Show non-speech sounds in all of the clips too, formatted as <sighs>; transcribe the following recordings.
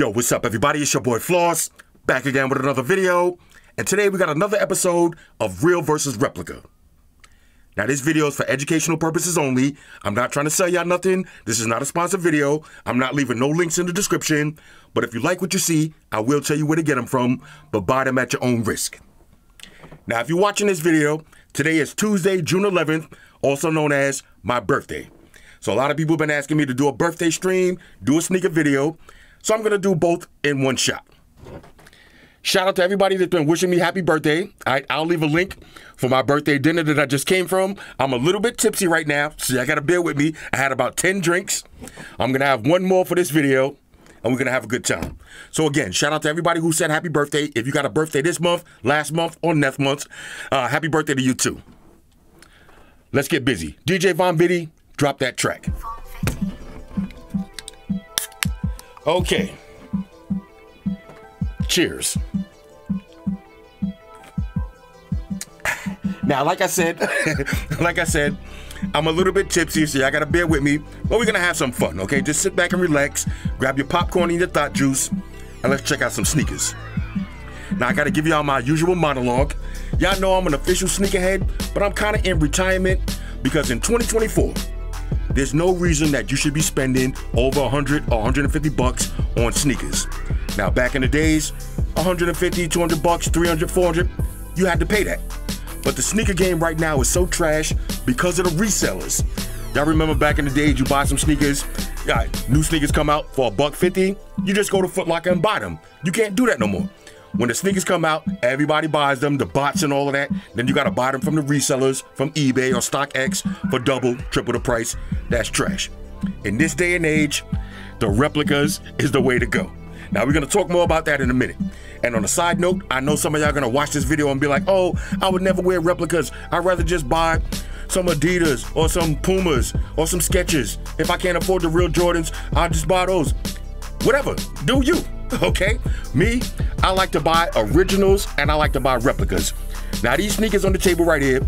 Yo, what's up, everybody? It's your boy Floss, back again with another video. And today we got another episode of Real versus Replica. Now, this video is for educational purposes only. I'm not trying to sell y'all nothing. This is not a sponsored video. I'm not leaving no links in the description. But if you like what you see, I will tell you where to get them from, but buy them at your own risk. Now, if you're watching this video, today is Tuesday, June 11th, also known as my birthday. So a lot of people have been asking me to do a birthday stream, do a sneaker video. So I'm going to do both in one shot. Shout out to everybody that's been wishing me happy birthday. I, I'll leave a link for my birthday dinner that I just came from. I'm a little bit tipsy right now, so I got to bear with me. I had about 10 drinks. I'm going to have one more for this video, and we're going to have a good time. So again, shout out to everybody who said happy birthday. If you got a birthday this month, last month, or next month, uh, happy birthday to you too. Let's get busy. DJ Von Biddy, drop that track. Okay. Cheers. Now, like I said, <laughs> like I said, I'm a little bit tipsy, so y'all gotta bear with me. But we're gonna have some fun, okay? Just sit back and relax, grab your popcorn and your thought juice, and let's check out some sneakers. Now, I gotta give y'all my usual monologue. Y'all know I'm an official sneakerhead, but I'm kinda in retirement because in 2024, there's no reason that you should be spending over 100 or 150 bucks on sneakers. Now, back in the days, 150, 200 bucks, 300, 400, you had to pay that. But the sneaker game right now is so trash because of the resellers. Y'all remember back in the days, you buy some sneakers, yeah, new sneakers come out for a buck 50, you just go to Foot Locker and buy them. You can't do that no more. When the sneakers come out, everybody buys them, the bots and all of that. Then you gotta buy them from the resellers, from eBay or StockX for double, triple the price. That's trash. In this day and age, the replicas is the way to go. Now we're gonna talk more about that in a minute. And on a side note, I know some of y'all gonna watch this video and be like, oh, I would never wear replicas. I'd rather just buy some Adidas or some Pumas or some Skechers. If I can't afford the real Jordans, I'll just buy those. Whatever, do you, <laughs> okay? Me, I like to buy originals and I like to buy replicas. Now these sneakers on the table right here,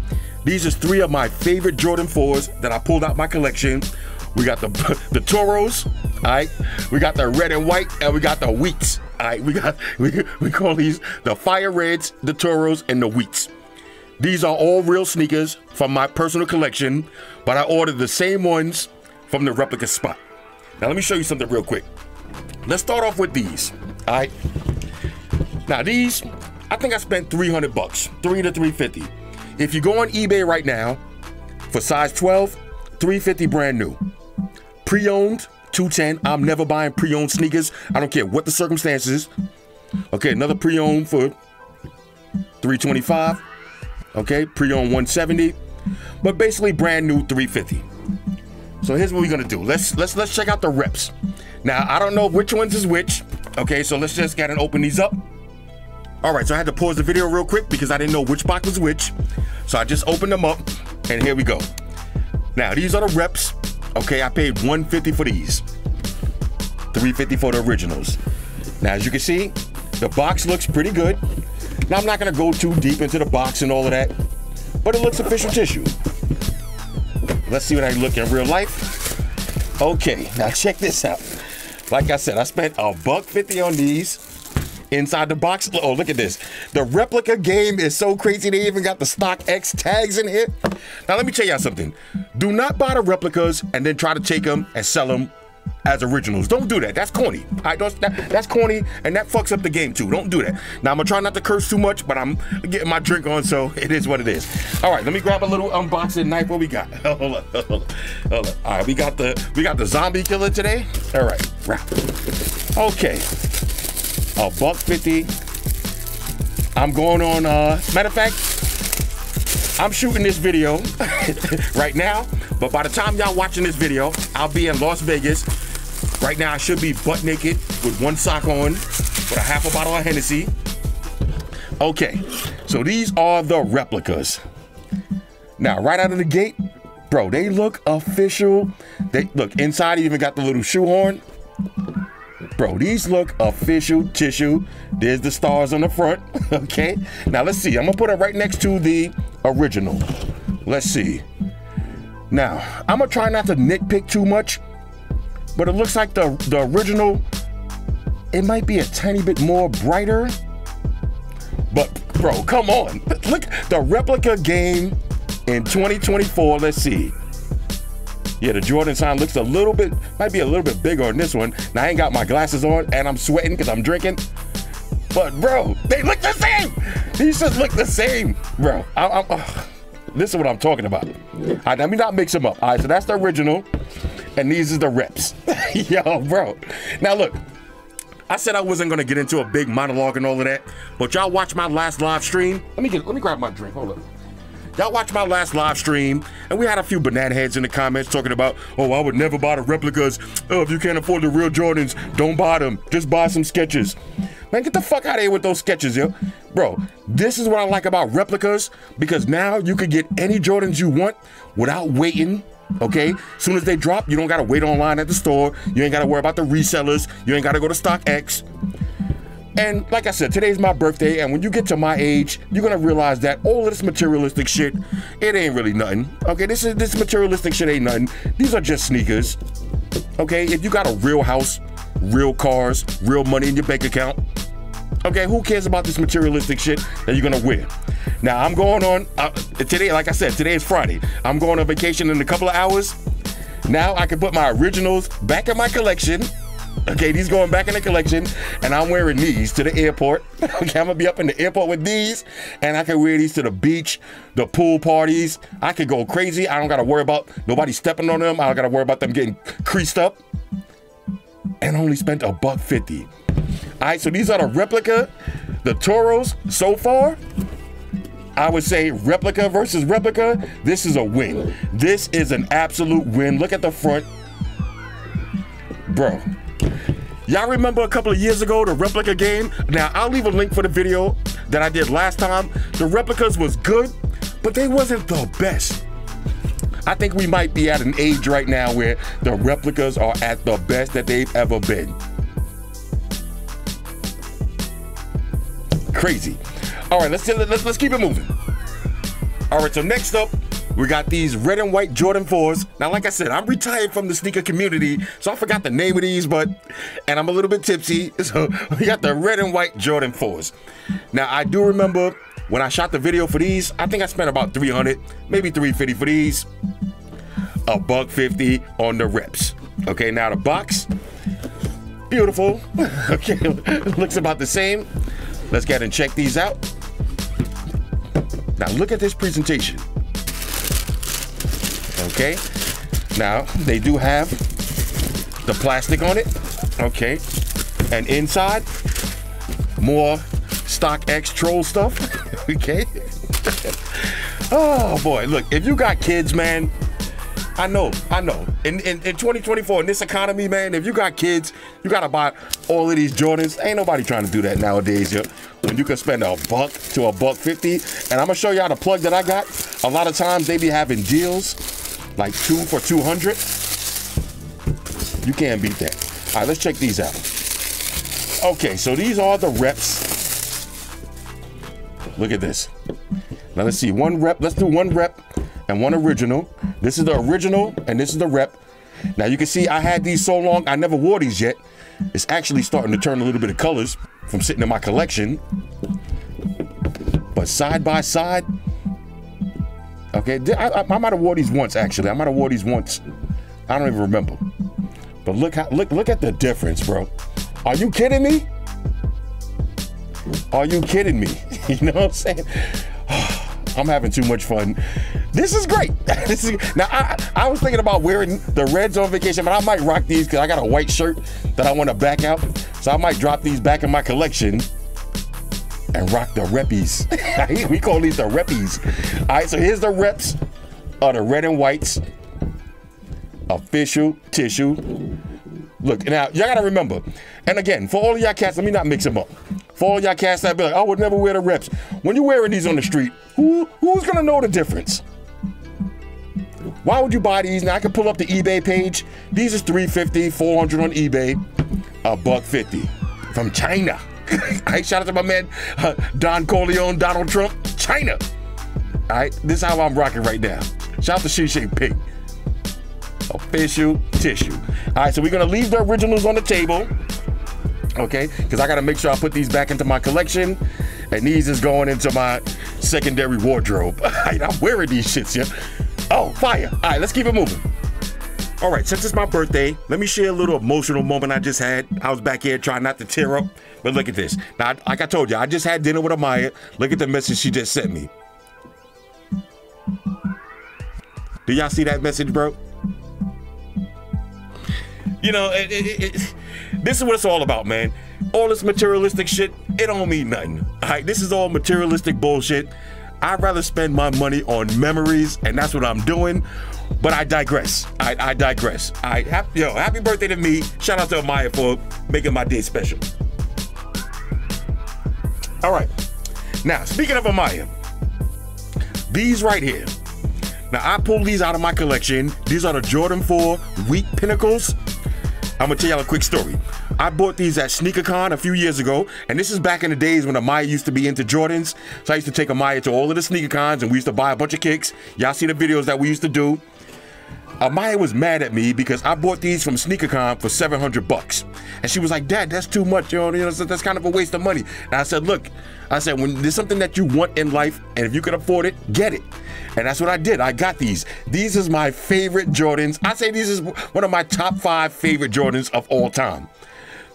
these is three of my favorite Jordan 4s that I pulled out my collection. We got the <laughs> the Toros, all right? We got the red and white, and we got the wheats. All right, we got <laughs> we, we call these the fire reds, the Toros, and the wheats. These are all real sneakers from my personal collection, but I ordered the same ones from the replica spot. Now let me show you something real quick. Let's start off with these. All right. Now these, I think I spent 300 bucks, three to 350. If you go on eBay right now for size 12, 350 brand new. Pre-owned, 210. I'm never buying pre-owned sneakers. I don't care what the circumstances. Okay, another pre-owned for 325. Okay, pre-owned 170. But basically brand new 350. So here's what we're gonna do. Let's let's let's check out the reps. Now I don't know which ones is which. Okay, so let's just get and open these up. All right, so I had to pause the video real quick because I didn't know which box was which. So I just opened them up, and here we go. Now these are the reps. Okay, I paid 150 for these. 350 for the originals. Now as you can see, the box looks pretty good. Now I'm not gonna go too deep into the box and all of that, but it looks official tissue. Let's see what I look in real life. Okay, now check this out. Like I said, I spent a buck fifty on these inside the box. Oh, look at this. The replica game is so crazy. They even got the StockX tags in here. Now, let me tell y'all something. Do not buy the replicas and then try to take them and sell them as originals. Don't do that. That's corny. I don't, that, that's corny and that fucks up the game too. Don't do that. Now I'm gonna try not to curse too much, but I'm getting my drink on, so <laughs> it is what it is. All right, let me grab a little unboxing knife. What we got? <laughs> Hold on, hold on, hold on. All right, we got the we got the zombie killer today. All right, wrap. okay. A buck fifty. I'm going on. Uh, matter of fact, I'm shooting this video <laughs> right now, but by the time y'all watching this video, I'll be in Las Vegas. Right now, I should be butt naked with one sock on, with a half a bottle of Hennessy. Okay, so these are the replicas. Now, right out of the gate, bro, they look official. They look inside, even got the little shoehorn. Bro, these look official tissue. There's the stars on the front. <laughs> okay. Now let's see. I'm gonna put it right next to the original. Let's see. Now, I'm gonna try not to nitpick too much, but it looks like the, the original it might be a tiny bit more brighter. But bro, come on. <laughs> Look, the replica game in 2024. Let's see. Yeah, the Jordan sign looks a little bit, might be a little bit bigger on this one. Now I ain't got my glasses on and I'm sweating because I'm drinking. But bro, they look the same. These just look the same, bro. I, I, uh, this is what I'm talking about. All right, let me not mix them up. All right, so that's the original, and these is the reps. <laughs> Yo, bro. Now look, I said I wasn't gonna get into a big monologue and all of that, but y'all watch my last live stream. Let me get, let me grab my drink. Hold up. Y'all watched my last live stream, and we had a few banana heads in the comments talking about, oh, I would never buy the replicas. Oh, if you can't afford the real Jordans, don't buy them. Just buy some Skechers. Man, get the fuck out of here with those Skechers, yo. Bro, this is what I like about replicas, because now you can get any Jordans you want without waiting okay? Soon as they drop, you don't gotta wait online at the store. You ain't gotta worry about the resellers. You ain't gotta go to StockX. And like I said, today's my birthday, and when you get to my age, you're gonna realize that all of this materialistic shit, it ain't really nothing. Okay, this is this materialistic shit ain't nothing. These are just sneakers. Okay, if you got a real house, real cars, real money in your bank account, okay, who cares about this materialistic shit that you're gonna wear? Now I'm going on uh, today, like I said, today is Friday. I'm going on vacation in a couple of hours. Now I can put my originals back in my collection Okay, these going back in the collection, and I'm wearing these to the airport. <laughs> Okay, I'm gonna be up in the airport with these, and I can wear these to the beach, the pool parties. I could go crazy. I don't gotta worry about nobody stepping on them. I don't gotta worry about them getting creased up. And only spent a buck fifty. All right, so these are the replica, the Toros so far. I would say replica versus replica. This is a win. This is an absolute win. Look at the front, bro. Y'all remember a couple of years ago the replica game? Now I'll leave a link for the video that I did last time. The replicas was good, but they wasn't the best. I think we might be at an age right now where the replicas are at the best that they've ever been. Crazy. All right, let's let's let's keep it moving. All right, so next up, we got these red and white Jordan 4s. Now, like I said, I'm retired from the sneaker community, so I forgot the name of these, but, and I'm a little bit tipsy, <laughs> so we got the red and white Jordan 4s. Now, I do remember when I shot the video for these, I think I spent about 300, maybe 350 for these. A buck 50 on the reps. Okay, now the box, beautiful. <laughs> okay, <laughs> looks about the same. Let's get and check these out. Now look at this presentation. Okay. Now, they do have the plastic on it. Okay. And inside, more StockX troll stuff. <laughs> okay. <laughs> oh boy, look, if you got kids, man, I know, I know. In, in, in 2024, in this economy, man, if you got kids, you gotta buy all of these Jordans. Ain't nobody trying to do that nowadays, yo. When you can spend a buck to a buck 50. And I'm gonna show y'all the plug that I got. A lot of times they be having deals like two for 200. You can't beat that. All right, let's check these out. Okay, so these are the reps. Look at this. Now let's see, one rep, let's do one rep and one original. This is the original and this is the rep. Now you can see I had these so long, I never wore these yet. It's actually starting to turn a little bit of colors from sitting in my collection. But side by side, Okay, I, I, I might have wore these once actually. I might have wore these once. I don't even remember. But look how look look at the difference, bro. Are you kidding me? Are you kidding me? <laughs> you know what I'm saying? <sighs> I'm having too much fun. This is great. <laughs> this is now. I, I was thinking about wearing the reds on vacation, but I might rock these because I got a white shirt that I want to back out. So I might drop these back in my collection and rock the reppies. <laughs> we call these the reppies. All right, so here's the reps of the red and whites. Official tissue. Look, now, y'all gotta remember, and again, for all y'all cats, let me not mix them up. For all y'all cats that be like, I would never wear the reps. When you're wearing these on the street, who who's gonna know the difference? Why would you buy these? Now I can pull up the eBay page. These is 350, 400 on eBay, a buck 50 from China. I shout out to my man uh, Don Corleone, Donald Trump, China. All right, this is how I'm rocking right now. Shout out to Xi Jinping. Official tissue. All right, so we're gonna leave the originals on the table. Okay, because I gotta make sure I put these back into my collection, and these is going into my secondary wardrobe. <laughs> All right, I'm wearing these shits, yeah. Oh, fire! All right, let's keep it moving. All right, since it's my birthday, let me share a little emotional moment I just had. I was back here trying not to tear up, but look at this. Now, like I told you, I just had dinner with Amaya. Look at the message she just sent me. Do y'all see that message, bro? You know, it, it, it, this is what it's all about, man. All this materialistic shit, it don't mean nothing. All right, this is all materialistic bullshit. I'd rather spend my money on memories, and that's what I'm doing. But I digress. I, I digress. I happy, yo, happy birthday to me. Shout out to Amaya for making my day special. All right. Now, speaking of Amaya, these right here. Now, I pulled these out of my collection. These are the Jordan 4 Wheat Pinnacles. I'm gonna tell y'all a quick story. I bought these at SneakerCon a few years ago, and this is back in the days when Amaya used to be into Jordans. So I used to take Amaya to all of the SneakerCons, and we used to buy a bunch of kicks. Y'all see the videos that we used to do. Amaya was mad at me because I bought these from SneakerCon for 700 bucks. And she was like, Dad, that's too much, you know, that's kind of a waste of money. And I said, look, I said, when there's something that you want in life, and if you can afford it, get it. And that's what I did. I got these. These is my favorite Jordans. I say these is one of my top five favorite Jordans of all time.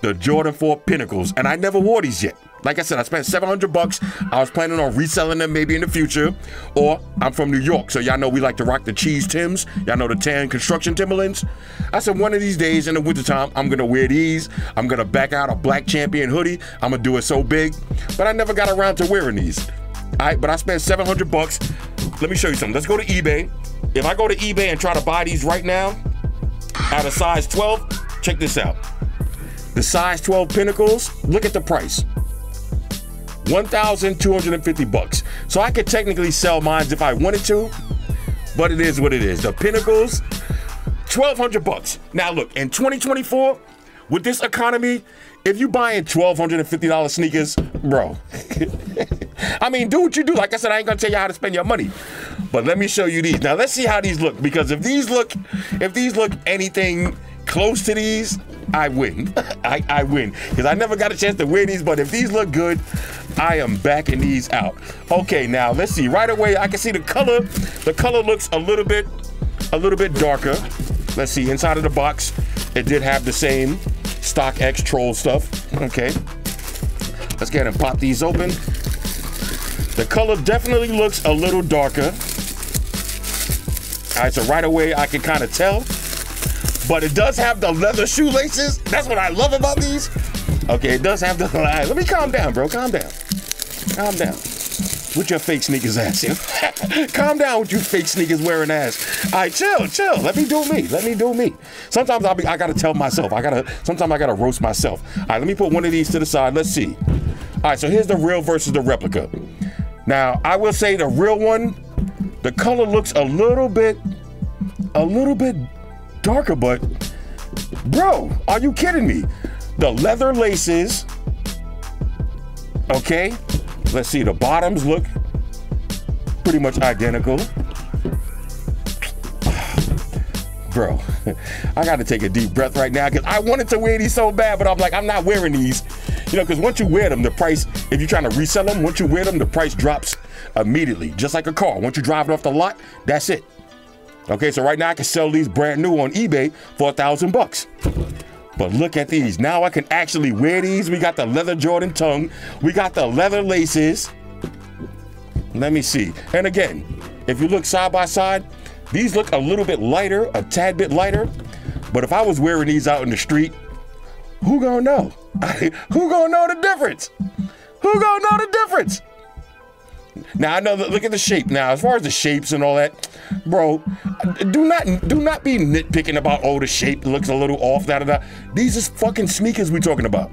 The Jordan 4 Pinnacles. And I never wore these yet. Like I said, I spent 700 bucks. I was planning on reselling them maybe in the future. Or I'm from New York, so y'all know we like to rock the cheese Tims. Y'all know the tan construction Timberlands. I said one of these days in the wintertime, I'm gonna wear these. I'm gonna back out a black champion hoodie. I'm gonna do it so big. But I never got around to wearing these. All right, but I spent 700 bucks. Let me show you something. Let's go to eBay. If I go to eBay and try to buy these right now at a size 12, check this out. The size 12 Pinnacles, look at the price. 1,250 bucks. So I could technically sell mines if I wanted to, but it is what it is. The Pinnacles, 1,200 bucks. Now look, in 2024, with this economy, if you buying $1,250 sneakers, bro, <laughs> I mean, do what you do. Like I said, I ain't gonna tell you how to spend your money. But let me show you these. Now let's see how these look. Because if these look, if these look anything close to these, I win. <laughs> I, I win. Because I never got a chance to wear these, but if these look good, I am backing these out. Okay, now let's see. Right away, I can see the color. The color looks a little bit, a little bit darker. Let's see, inside of the box, it did have the same StockX troll stuff. Okay. Let's go ahead and pop these open. The color definitely looks a little darker. All right, so right away I can kind of tell but it does have the leather shoelaces. That's what I love about these. Okay, it does have the. <laughs> Let me calm down, bro. Calm down. Calm down. With your fake sneakers ass. <laughs> calm down with you fake sneakers wearing ass. All right, chill, chill. Let me do me. Let me do me. Sometimes I'll be. I gotta tell myself. I gotta. Sometimes I gotta roast myself. All right, let me put one of these to the side. Let's see. All right, so here's the real versus the replica. Now I will say the real one, the color looks a little bit, a little bit darker, but bro, are you kidding me? The leather laces, okay? Let's see, the bottoms look pretty much identical. <sighs> Bro, <laughs> I gotta take a deep breath right now because I wanted to wear these so bad, but I'm like, I'm not wearing these. You know, because once you wear them, the price, if you're trying to resell them, once you wear them, the price drops immediately, just like a car. Once you drive it off the lot, that's it. Okay, so right now I can sell these brand new on eBay for a thousand bucks. But look at these. Now I can actually wear these. We got the leather Jordan tongue. We got the leather laces. Let me see. And again, if you look side by side, these look a little bit lighter, a tad bit lighter. But if I was wearing these out in the street, who gonna know? <laughs> who gonna know the difference? Who gonna know the difference? Now I know. Look at the shape. Now, as far as the shapes and all that, bro, do not do not be nitpicking about oh the shape looks a little off. Da da. These is fucking sneakers we talking about.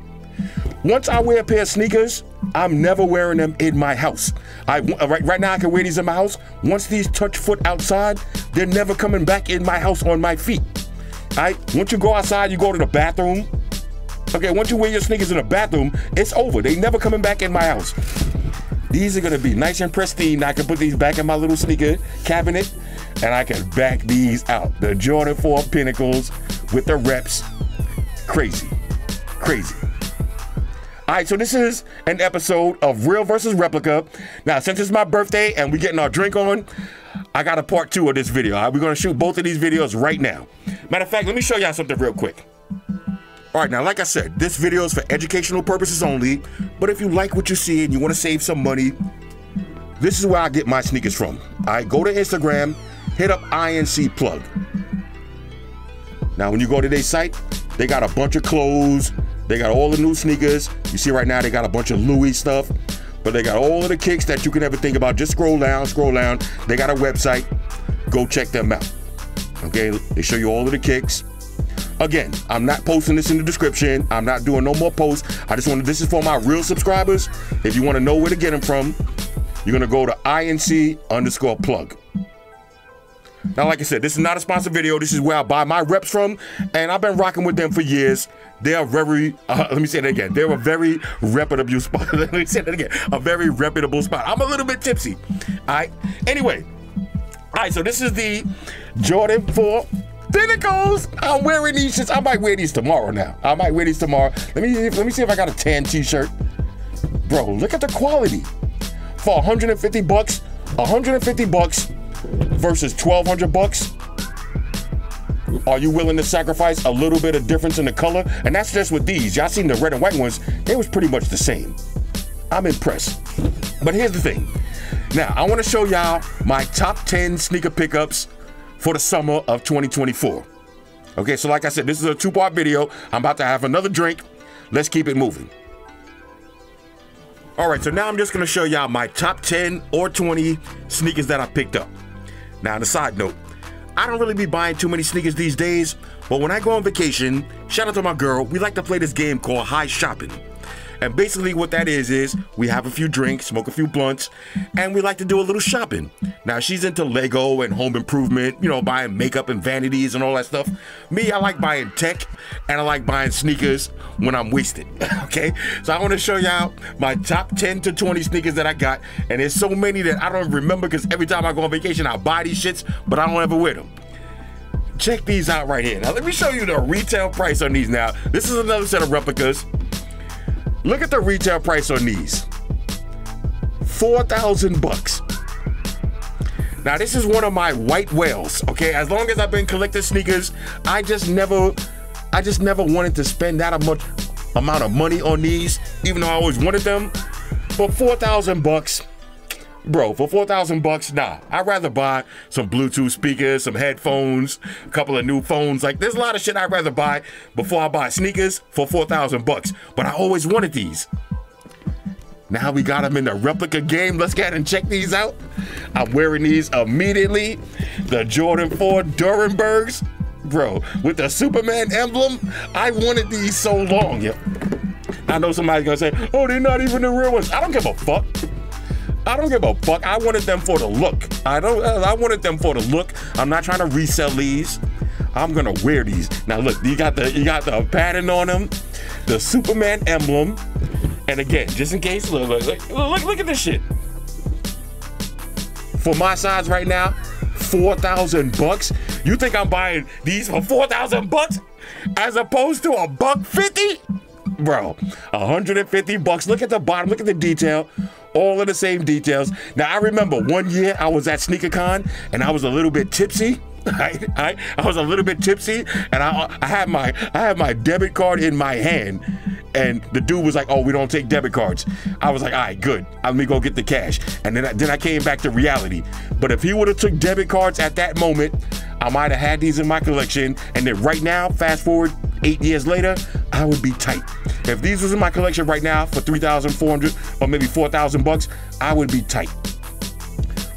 Once I wear a pair of sneakers, I'm never wearing them in my house. I uh, right, right now I can wear these in my house. Once these touch foot outside, they're never coming back in my house on my feet. All right. Once you go outside, you go to the bathroom. Okay. Once you wear your sneakers in the bathroom, it's over. They never coming back in my house. These are gonna be nice and pristine. I can put these back in my little sneaker cabinet and I can back these out. The Jordan 4 Pinnacles with the reps. Crazy. Crazy. All right, so this is an episode of Real versus Replica. Now, since it's my birthday and we're getting our drink on, I got a part two of this video. All right, we're gonna shoot both of these videos right now. Matter of fact, let me show y'all something real quick. All right, now, like I said, this video is for educational purposes only, but if you like what you see and you wanna save some money, this is where I get my sneakers from. All right, go to Instagram, hit up INC Plug. Now, when you go to their site, they got a bunch of clothes, they got all the new sneakers. You see right now they got a bunch of Louis stuff, but they got all of the kicks that you can ever think about. Just scroll down, scroll down. They got a website. Go check them out. Okay, they show you all of the kicks. Again, I'm not posting this in the description. I'm not doing no more posts. I just want this is for my real subscribers. If you want to know where to get them from, you're going to go to INC underscore plug. Now, like I said, this is not a sponsored video. This is where I buy my reps from, and I've been rocking with them for years. They are very, uh, <laughs> let me say that again. They're a very reputable <laughs> spot. let me say that again. A very reputable spot. I'm a little bit tipsy. All right. Anyway, all right. So this is the Jordan 4 Pinnacles. I'm wearing these shits. I might wear these tomorrow now. I might wear these tomorrow. Let me let me see if I got a tan t-shirt. Bro, look at the quality. For 150 bucks, 150 bucks versus 1200 bucks are you willing to sacrifice a little bit of difference in the color and that's just with these y'all seen the red and white ones they was pretty much the same i'm impressed but here's the thing now i want to show y'all my top 10 sneaker pickups for the summer of 2024 okay so like i said this is a two-part video. I'm about to have another drink. Let's keep it moving. All right so now i'm just to show y'all my top 10 or 20 sneakers that i picked up. Now, on a side note, I don't really be buying too many sneakers these days, but when I go on vacation, shout out to my girl, we like to play this game called High Shopping. And basically, what that is, is we have a few drinks, smoke a few blunts, and we like to do a little shopping. Now, she's into Lego and home improvement, you know, buying makeup and vanities and all that stuff. Me, I like buying tech and I like buying sneakers when I'm wasted. <laughs> okay? So, I want to show y'all my top 10 to 20 sneakers that I got. And there's so many that I don't remember because every time I go on vacation, I buy these shits, but I don't ever wear them check these out right here. Now, let me show you the retail price on these now. This is another set of replicas. Look at the retail price on these. 4,000 bucks. Now this is one of my white whales, okay? As long as I've been collecting sneakers, I just never I just never wanted to spend that much amount of money on these, even though I always wanted them. But 4,000 bucks, Bro, for 4,000 bucks, nah. I'd rather buy some Bluetooth speakers, some headphones, a couple of new phones. Like, there's a lot of shit I'd rather buy before I buy sneakers for 4,000 bucks. But I always wanted these. Now we got them in the replica game. Let's get and check these out. I'm wearing these immediately. The Jordan 4 Doernbechers. Bro, with the Superman emblem. I wanted these so long. Yep. I know somebody's gonna say, oh, they're not even the real ones. I don't give a fuck. I don't give a fuck. I wanted them for the look. I don't. Uh, I wanted them for the look. I'm not trying to resell these. I'm gonna wear these. Now look, you got the you got the pattern on them, the Superman emblem, and again, just in case, look, look, look, look, look at this shit. For my size right now, four thousand bucks. You think I'm buying these for four thousand bucks, as opposed to a buck fifty? Bro, 150 bucks. Look at the bottom. Look at the detail all of the same details. Now I remember one year I was at SneakerCon and I was a little bit tipsy. <laughs> I, I, I was a little bit tipsy and I, I had my I had my debit card in my hand and the dude was like, "Oh, we don't take debit cards." I was like, "All right, good. Let me go get the cash." And then I, then I came back to reality. But if he would have took debit cards at that moment, I might have had these in my collection. And then right now, fast forward eight years later, I would be tight. If these was in my collection right now for 3,400 or maybe 4,000 bucks, I would be tight.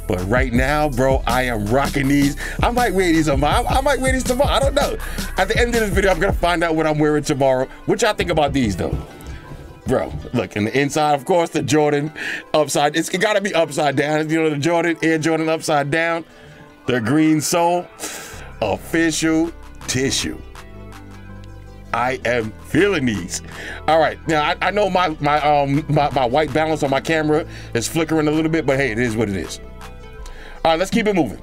But right now, bro, I am rocking these. I might wear these tomorrow. I might wear these tomorrow. I don't know. At the end of this video, I'm gonna find out what I'm wearing tomorrow. What y'all think about these though? Bro, look, in the inside, of course, the Jordan upside. It's it gotta be upside down. You know, the Jordan, Air Jordan upside down. The green sole. Official tissue. I am feeling these. All right, now I, I, know my my um my, my white balance on my camera is flickering a little bit, but hey, it is what it is. All right, let's keep it moving.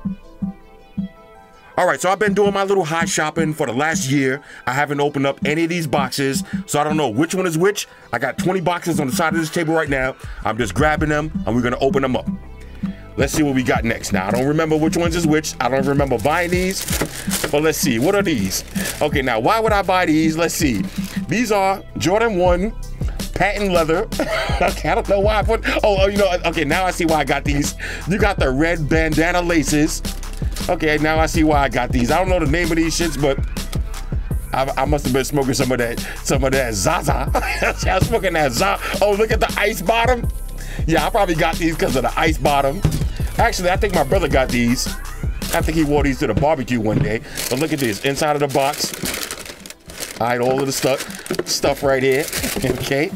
All right, so I've been doing my little high shopping for the last year. I haven't opened up any of these boxes, so I don't know which one is which. I got 20 boxes on the side of this table right now. I'm just grabbing them, and we're gonna open them up. Let's see what we got next. Now, I don't remember which ones is which. I don't remember buying these, but let's see. What are these? Okay, now, why would I buy these? Let's see. These are Jordan 1 patent leather. <laughs> okay, I don't know why I put, oh, oh, you know, okay, now I see why I got these. You got the red bandana laces. Okay, now I see why I got these. I don't know the name of these shits, but I, I must have been smoking some of that, some of that Zaza. <laughs> I was smoking that Zaza. Oh, look at the ice bottom. Yeah, I probably got these because of the ice bottom. Actually, I think my brother got these. I think he wore these to the barbecue one day. But look at this, inside of the box. All right, all of the stuff, stuff right here. <laughs> okay,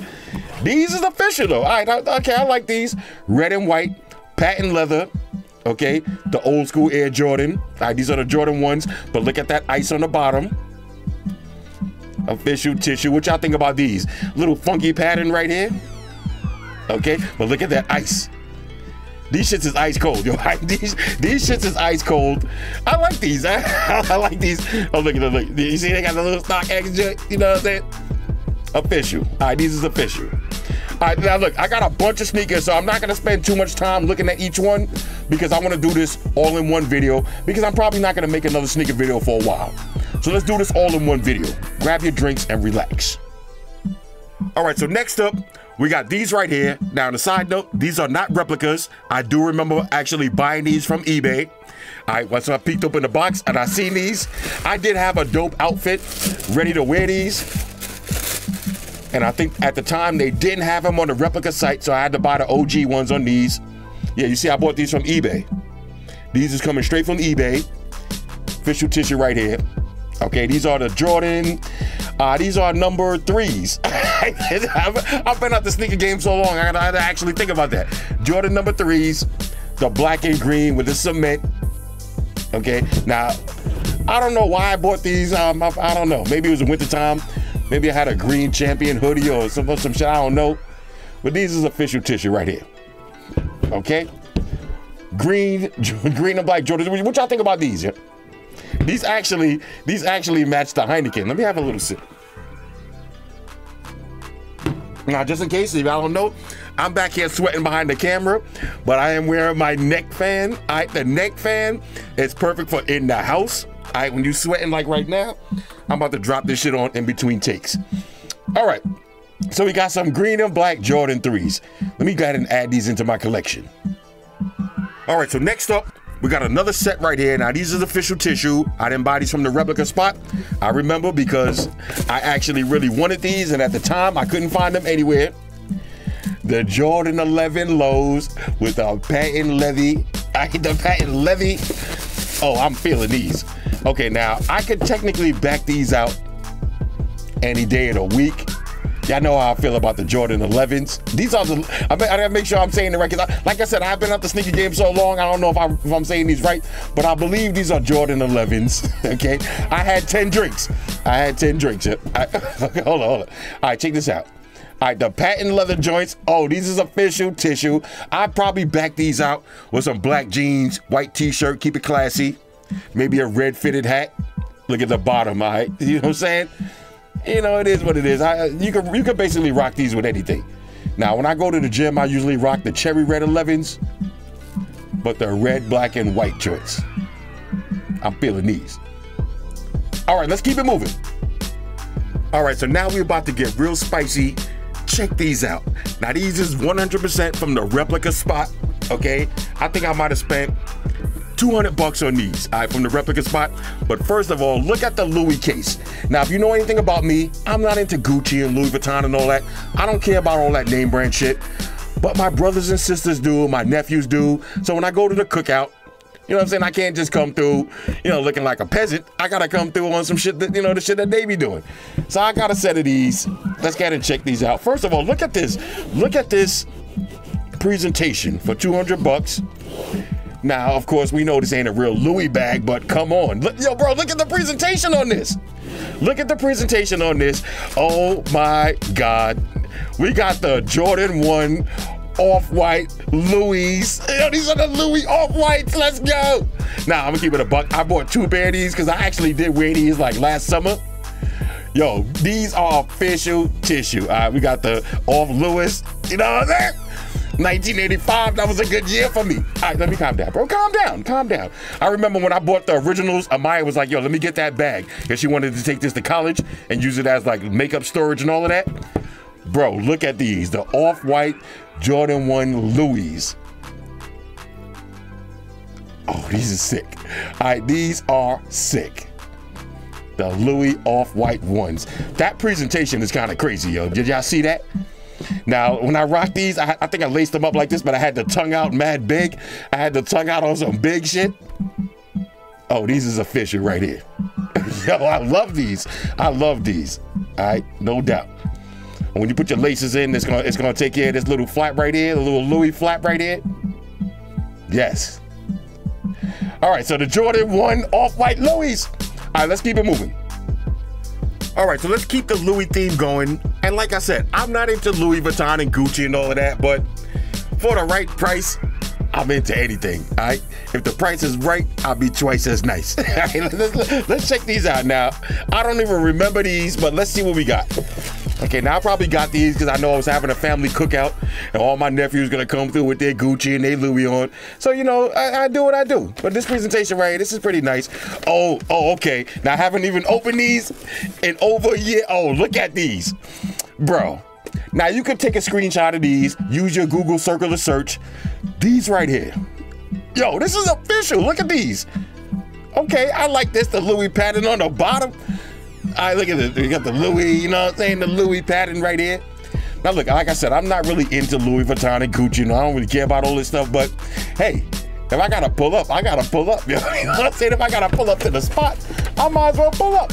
these is official though. All right, okay, I like these. Red and white, patent leather okay? The old school Air Jordan. All right, these are the Jordan ones, but look at that ice on the bottom. Official tissue. What y'all think about these? Little funky pattern right here. Okay, but look at that ice. These shits is ice cold, yo. <laughs> These these shits is ice cold. I like these. I, <laughs> I like these. Oh, look at the look. You see, they got the little stock extra. You know what I'm saying? Official. All right, these is official. All right, now look, I got a bunch of sneakers, so I'm not gonna spend too much time looking at each one because I wanna do this all in one video because I'm probably not gonna make another sneaker video for a while. So let's do this all in one video. Grab your drinks and relax. All right, so next up, we got these right here. Now, on the side note, these are not replicas. I do remember actually buying these from eBay. Right, once I peeked open the box and I seen these, I did have a dope outfit ready to wear these. And I think at the time they didn't have them on the replica site, so I had to buy the OG ones on these. Yeah, you see, I bought these from eBay. These is coming straight from eBay. Official tissue right here. Okay, these are the Jordan. Uh, these are number threes. <laughs> I've, I've, been at the sneaker game so long, I gotta, actually think about that. Jordan number threes, the black and green with the cement. Okay, now I don't know why I bought these. Um, I, I don't know. Maybe it was the winter time. Maybe I had a green champion hoodie or some, some shit, I don't know. But these is official tissue right here. Okay? Green, <laughs> green and black Jordans. What y'all think about these? Yeah? These actually, these actually match the Heineken. Let me have a little sip. Now, just in case if y'all don't know, I'm back here sweating behind the camera, but I am wearing my neck fan. Right, the neck fan is perfect for in the house. All right, when you're sweating like right now, I'm about to drop this shit on in between takes. All right, so we got some green and black Jordan 3s. Let me go ahead and add these into my collection. All right, so next up, we got another set right here. Now, these the official tissue. I didn't buy these from the replica spot. I remember because I actually really wanted these, and at the time, I couldn't find them anywhere. The Jordan 11 lows with a patent levy. I hit the patent levy. Oh, I'm feeling these. Okay, now I could technically back these out any day of the week. Y'all know how I feel about the Jordan 11s. These are the, I, I gotta make sure I'm saying the right, cause I, like I said, I've been at the sneaker game so long, I don't know if, I, if I'm saying these right, but I believe these are Jordan 11s, <laughs> okay? I had 10 drinks. I had 10 drinks. <laughs> I, <laughs> hold on, hold on. All right, check this out. All right, the patent leather joints. Oh, these is official tissue. I'd probably back these out with some black jeans, white t-shirt, keep it classy maybe a red fitted hat. Look at the bottom, all right? You know what I'm saying? You know, it is what it is. I, you can you can basically rock these with anything. Now, when I go to the gym, I usually rock the cherry red 11s, but the red, black, and white joints. I'm feeling these. All right, let's keep it moving. All right, so now we're about to get real spicy. Check these out. Now, these is 100% from the replica spot, okay? I think I might have spent 200 bucks on these, all right, from the replica spot. But first of all, look at the Louis case. Now, if you know anything about me, I'm not into Gucci and Louis Vuitton and all that. I don't care about all that name brand shit. But my brothers and sisters do, my nephews do. So when I go to the cookout, you know what I'm saying? I can't just come through, you know, looking like a peasant. I gotta come through on some shit that, you know, the shit that they be doing. So I got a set of these. Let's get and check these out. First of all, look at this. Look at this presentation for 200 bucks. Now, of course, we know this ain't a real Louis bag, but come on. Yo, bro, look at the presentation on this. Look at the presentation on this. Oh my God. We got the Jordan 1 off-white Louis. Yo, these are the Louis off-whites. Let's go. Now I'm gonna keep it a buck. I bought two pair of these because I actually did wear these like last summer. Yo, these are official tissue. All right, we got the off Louis. You know what I'm saying? 1985, that was a good year for me. All right, let me calm down, bro. Calm down, calm down. I remember when I bought the originals, Amaya was like, yo, let me get that bag. Because she wanted to take this to college and use it as like makeup storage and all of that. Bro, look at these. The off-white Jordan 1 Louis. Oh, these are sick. All right, these are sick. The Louis off-white ones. That presentation is kind of crazy, yo. Did y'all see that? Now, when I rock these, I, I, think I laced them up like this, but I had the tongue out mad big. I had the tongue out on some big shit. Oh, these is official right here. <laughs> Yo, I love these. I love these. All right, no doubt. when you put your laces in, it's gonna it's gonna take care of this little flap right here, the little Louis flap right here. Yes. All right, so the Jordan 1 off-white Louis. All right, let's keep it moving. All right, so let's keep the Louis theme going. And like I said, I'm not into Louis Vuitton and Gucci and all of that, but for the right price, I'm into anything. All right. If the price is right, I'll be twice as nice. <laughs> all right, let's, let's check these out now. I don't even remember these, but let's see what we got. Okay, now I probably got these because I know I was having a family cookout and all my nephews gonna come through with their Gucci and their Louis on. So you know, I, I, do what I do. But this presentation right here, this is pretty nice. Oh, oh, okay. Now I haven't even opened these in over a year. Oh, look at these, bro. Now you can take a screenshot of these, use your Google circular search. These right here. Yo, this is official. Look at these. Okay, I like this. The Louis pattern on the bottom. All right, look at this. You got the Louis, you know what I'm saying? The Louis pattern right here. Now, look, like I said, I'm not really into Louis Vuitton and Gucci. You know, I don't really care about all this stuff. But hey, if I gotta pull up, I gotta pull up. <laughs> You know what I'm saying? If I gotta pull up to the spot, I might as well pull up.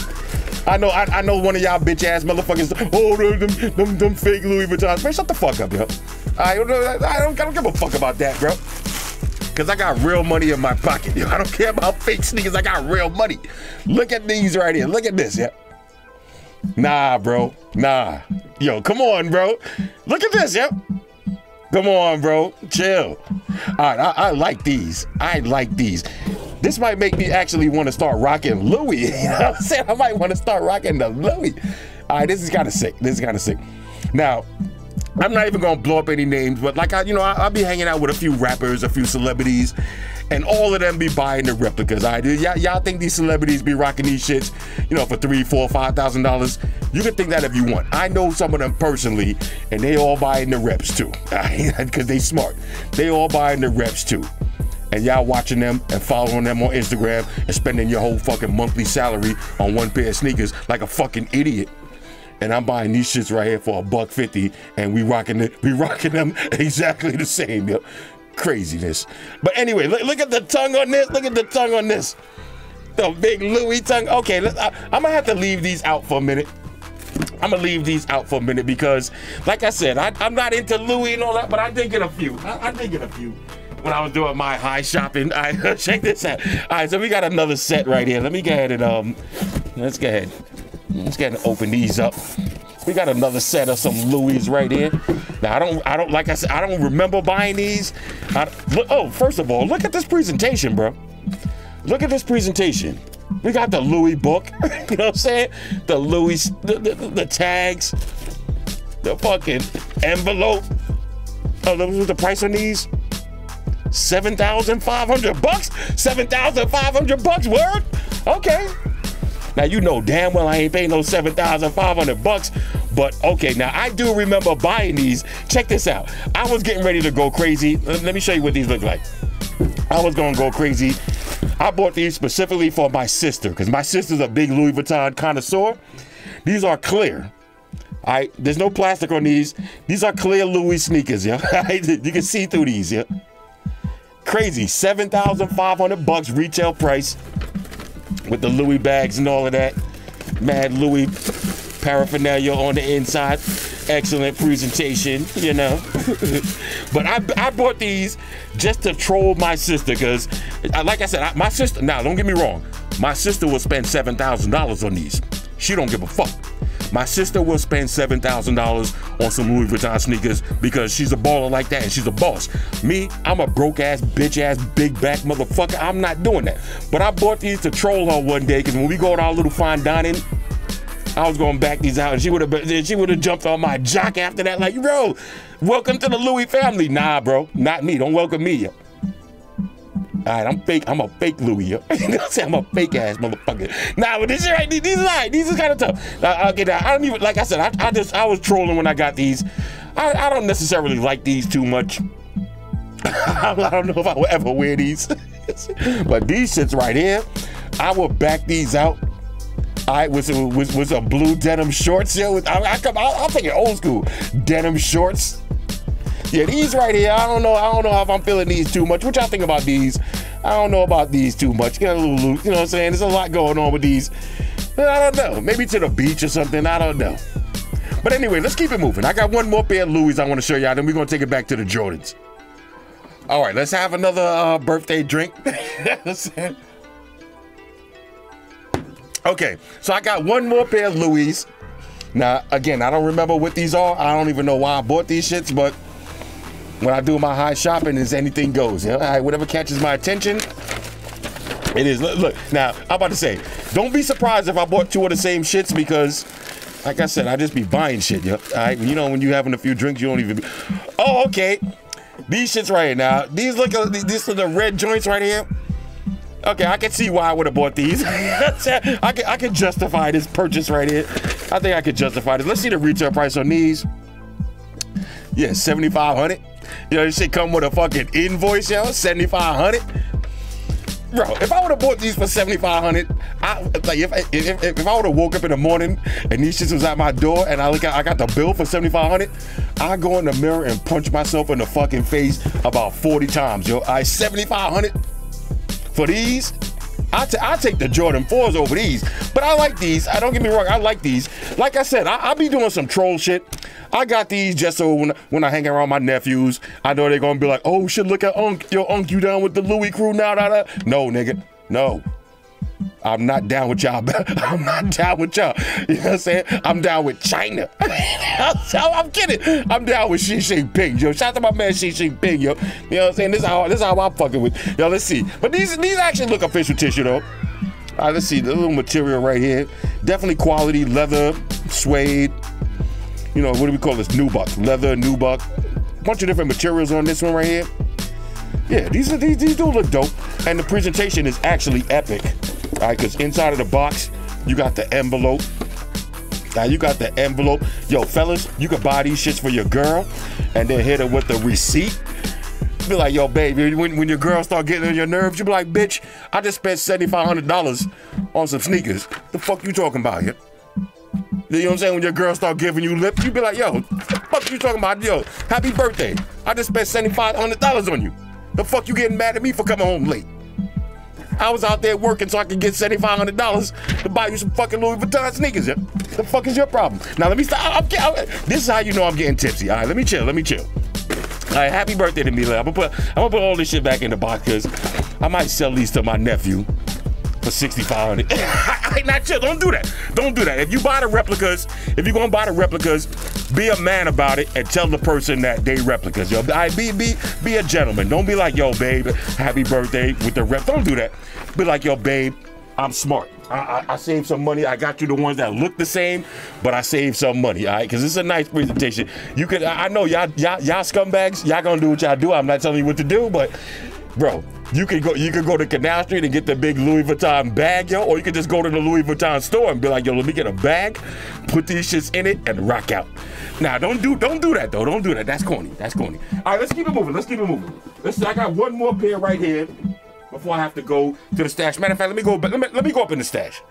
I know, I, I know one of y'all bitch ass motherfuckers. Oh, them, them, them, fake Louis Vuittons. Man, shut the fuck up, yo. I don't, I don't, I don't give a fuck about that, bro. Cause I got real money in my pocket, yo. I don't care about fake sneakers. I got real money. Look at these right here. Look at this, yeah. Nah, bro. Nah. Yo, come on, bro. Look at this, yep. Come on, bro. Chill. All right, I, I like these. I like these. This might make me actually want to start rocking Louis. <laughs> You know what I'm saying? I might want to start rocking the Louis. All right, this is kind of sick. This is kind of sick. Now, I'm not even gonna blow up any names, but like I, you know, I, will be hanging out with a few rappers, a few celebrities, and all of them be buying the replicas. I. Y'all, y'all think these celebrities be rocking these shits, you know, for three, four, five thousand dollars? You can think that if you want. I know some of them personally, and they all buying the reps too, <laughs> because they smart. They all buying the reps too. And y'all watching them and following them on Instagram and spending your whole fucking monthly salary on one pair of sneakers like a fucking idiot and I'm buying these shits right here for a buck fifty, and we rocking it, we <laughs> rocking them exactly the same. Yo craziness. But anyway, look, look at the tongue on this. Look at the tongue on this. The big Louis tongue. Okay, I, I'm gonna have to leave these out for a minute. I'm gonna leave these out for a minute because, like I said, I, am not into Louis and all that, but I did get a few. I, I did get a few when I was doing my high shopping. I right, <laughs> check this out. All right, so we got another set right here. Let me go ahead and um, let's go ahead. Let's go ahead and open these up. We got another set of some Louis right here. Now I don't, I don't, like I said, I don't remember buying these. I, look, oh, first of all, look at this presentation, bro. Look at this presentation. We got the Louis book. <laughs> you know what I'm saying? The Louis, the, the, the tags, the fucking envelope. Oh, what's the price on these? 7,500 bucks? 7,500 bucks, word? Okay. Now you know damn well I ain't paying no 7,500 bucks, but okay, now I do remember buying these. Check this out. I was getting ready to go crazy. Let me show you what these look like. I was gonna go crazy. I bought these specifically for my sister, because my sister's a big Louis Vuitton connoisseur. These are clear. All right, there's no plastic on these. These are clear Louis sneakers, yeah. <laughs> you can see through these, yeah. Crazy, 7,500 bucks retail price with the Louis bags and all of that. Mad Louis paraphernalia on the inside. Excellent presentation, you know. <laughs> but I, I bought these just to troll my sister because, uh, like I said, I, my sister, now don't get me wrong, my sister will spend $7,000 on these. She don't give a fuck. My sister will spend seven thousand dollars on some Louis Vuitton sneakers because she's a baller like that and she's a boss. Me, I'm a broke ass, bitch ass, big back motherfucker. I'm not doing that. But I bought these to troll her one day because when we go to our little fine dining, I was gonna back these out, and she would have she would have jumped on my jock after that, like, bro, welcome to the Louis family. Nah, bro, not me. Don't welcome me. All right, I'm fake. I'm a fake Louis. Yo. <laughs> you know what I'm saying? I'm a fake ass motherfucker. Nah, but this is right. These, are right. These are kind of tough. I, will get that. I don't even like I said. I, I, just I was trolling when I got these. I, I don't necessarily like these too much. <laughs> I don't know if I will ever wear these, <laughs> but these shits right here, I will back these out. I was with with some blue denim shorts. Yo, I, I come. I, I'm thinking old school denim shorts yeah, these right here, I don't know. I don't know if I'm feeling these too much. What y'all think about these? I don't know about these too much. Get a little loose, you know what I'm saying? There's a lot going on with these. I don't know. Maybe to the beach or something. I don't know. But anyway, let's keep it moving. I got one more pair of Louis I want to show y'all. Then we're gonna take it back to the Jordans. All right, let's have another uh, birthday drink. <laughs> okay, so I got one more pair of Louis. Now, again, I don't remember what these are. I don't even know why I bought these shits, but when I do my high shopping is anything goes. You know, whatever catches my attention, it is. Look, look, now I'm about to say, don't be surprised if I bought two of the same shits because, like I said, I just be buying shit. Yo. All right, you know when you having a few drinks, you don't even. Be, oh, okay. These shits right here now. These look. Uh, these are the red joints right here. Okay, I can see why I would have bought these. <laughs> I can I can justify this purchase right here. I think I could justify this. Let's see the retail price on these. Yeah, 7500 you know, this shit come with a fucking invoice, yo, 7500 Bro, if I would have bought these for 7500 I like if if, if, if I would have woke up in the morning and these shits was at my door and I look at I got the bill for 7500 I go in the mirror and punch myself in the fucking face about 40 times, yo. I 7500 for these I, take the Jordan 4s over these, but I like these. I don't get me wrong, I like these. Like I said, I, I be doing some troll shit. I got these just so when, when I hang around my nephews, I know they're gonna be like, oh shit, look at Unc, yo, Unc, you down with the Louis crew now? Da, da. No, nigga, no. I'm not down with y'all. <laughs> I'm not down with y'all. You know what I'm saying? I'm down with China. <laughs> I'm kidding. I'm down with Xi Jinping, yo. Shout out to my man Xi Jinping, yo. You know what I'm saying? This is how this is how I'm fucking with. Yo, let's see. But these these actually look official tissue though. All right, let's see the little material right here. Definitely quality leather, suede. You know what do we call this? Nubuck, leather, nubuck. Bunch of different materials on this one right here. Yeah, these are these, these do look dope, and the presentation is actually epic. All right, because inside of the box, you got the envelope. Now you got the envelope. Yo, fellas, you can buy these shits for your girl and then hit her with the receipt. Be like, yo, baby, when, when your girl start getting on your nerves, you be like, bitch, I just spent $7,500 on some sneakers. The fuck you talking about here? You know what I'm saying? When your girl start giving you lip, you be like, yo, the fuck you talking about? Yo, happy birthday. I just spent $7,500 on you. The fuck you getting mad at me for coming home late? I was out there working so I could get $7,500 to buy you some fucking Louis Vuitton sneakers. The fuck is your problem? Now let me stop. I'm, I'm, this is how you know I'm getting tipsy. All right, let me chill. Let me chill. All right, happy birthday to me. I'm gonna put I'm gonna put all this shit back in the box because I might sell these to my nephew for 6500 <laughs> I not chill. Don't do that. Don't do that. If you buy the replicas, if you're gonna buy the replicas, be a man about it and tell the person that they replicas. Yo, I be be be a gentleman. Don't be like, yo, babe, happy birthday with the rep. Don't do that. Be like, yo, babe, I'm smart. I, I, I, saved some money. I got you the ones that look the same, but I saved some money, all right? Because it's a nice presentation. You could, I know y'all, y'all, y'all scumbags, y'all gonna do what y'all do. I'm not telling you what to do, but bro, you could go you could go to Canal Street and get the big Louis Vuitton bag, yo, or you could just go to the Louis Vuitton store and be like, yo, let me get a bag, put these shits in it, and rock out. Now, don't do don't do that though. Don't do that. That's corny. That's corny. All right, let's keep it moving. Let's keep it moving. Let's. I got one more pair right here before I have to go to the stash. Matter of fact, let me go. Let me let me go up in the stash.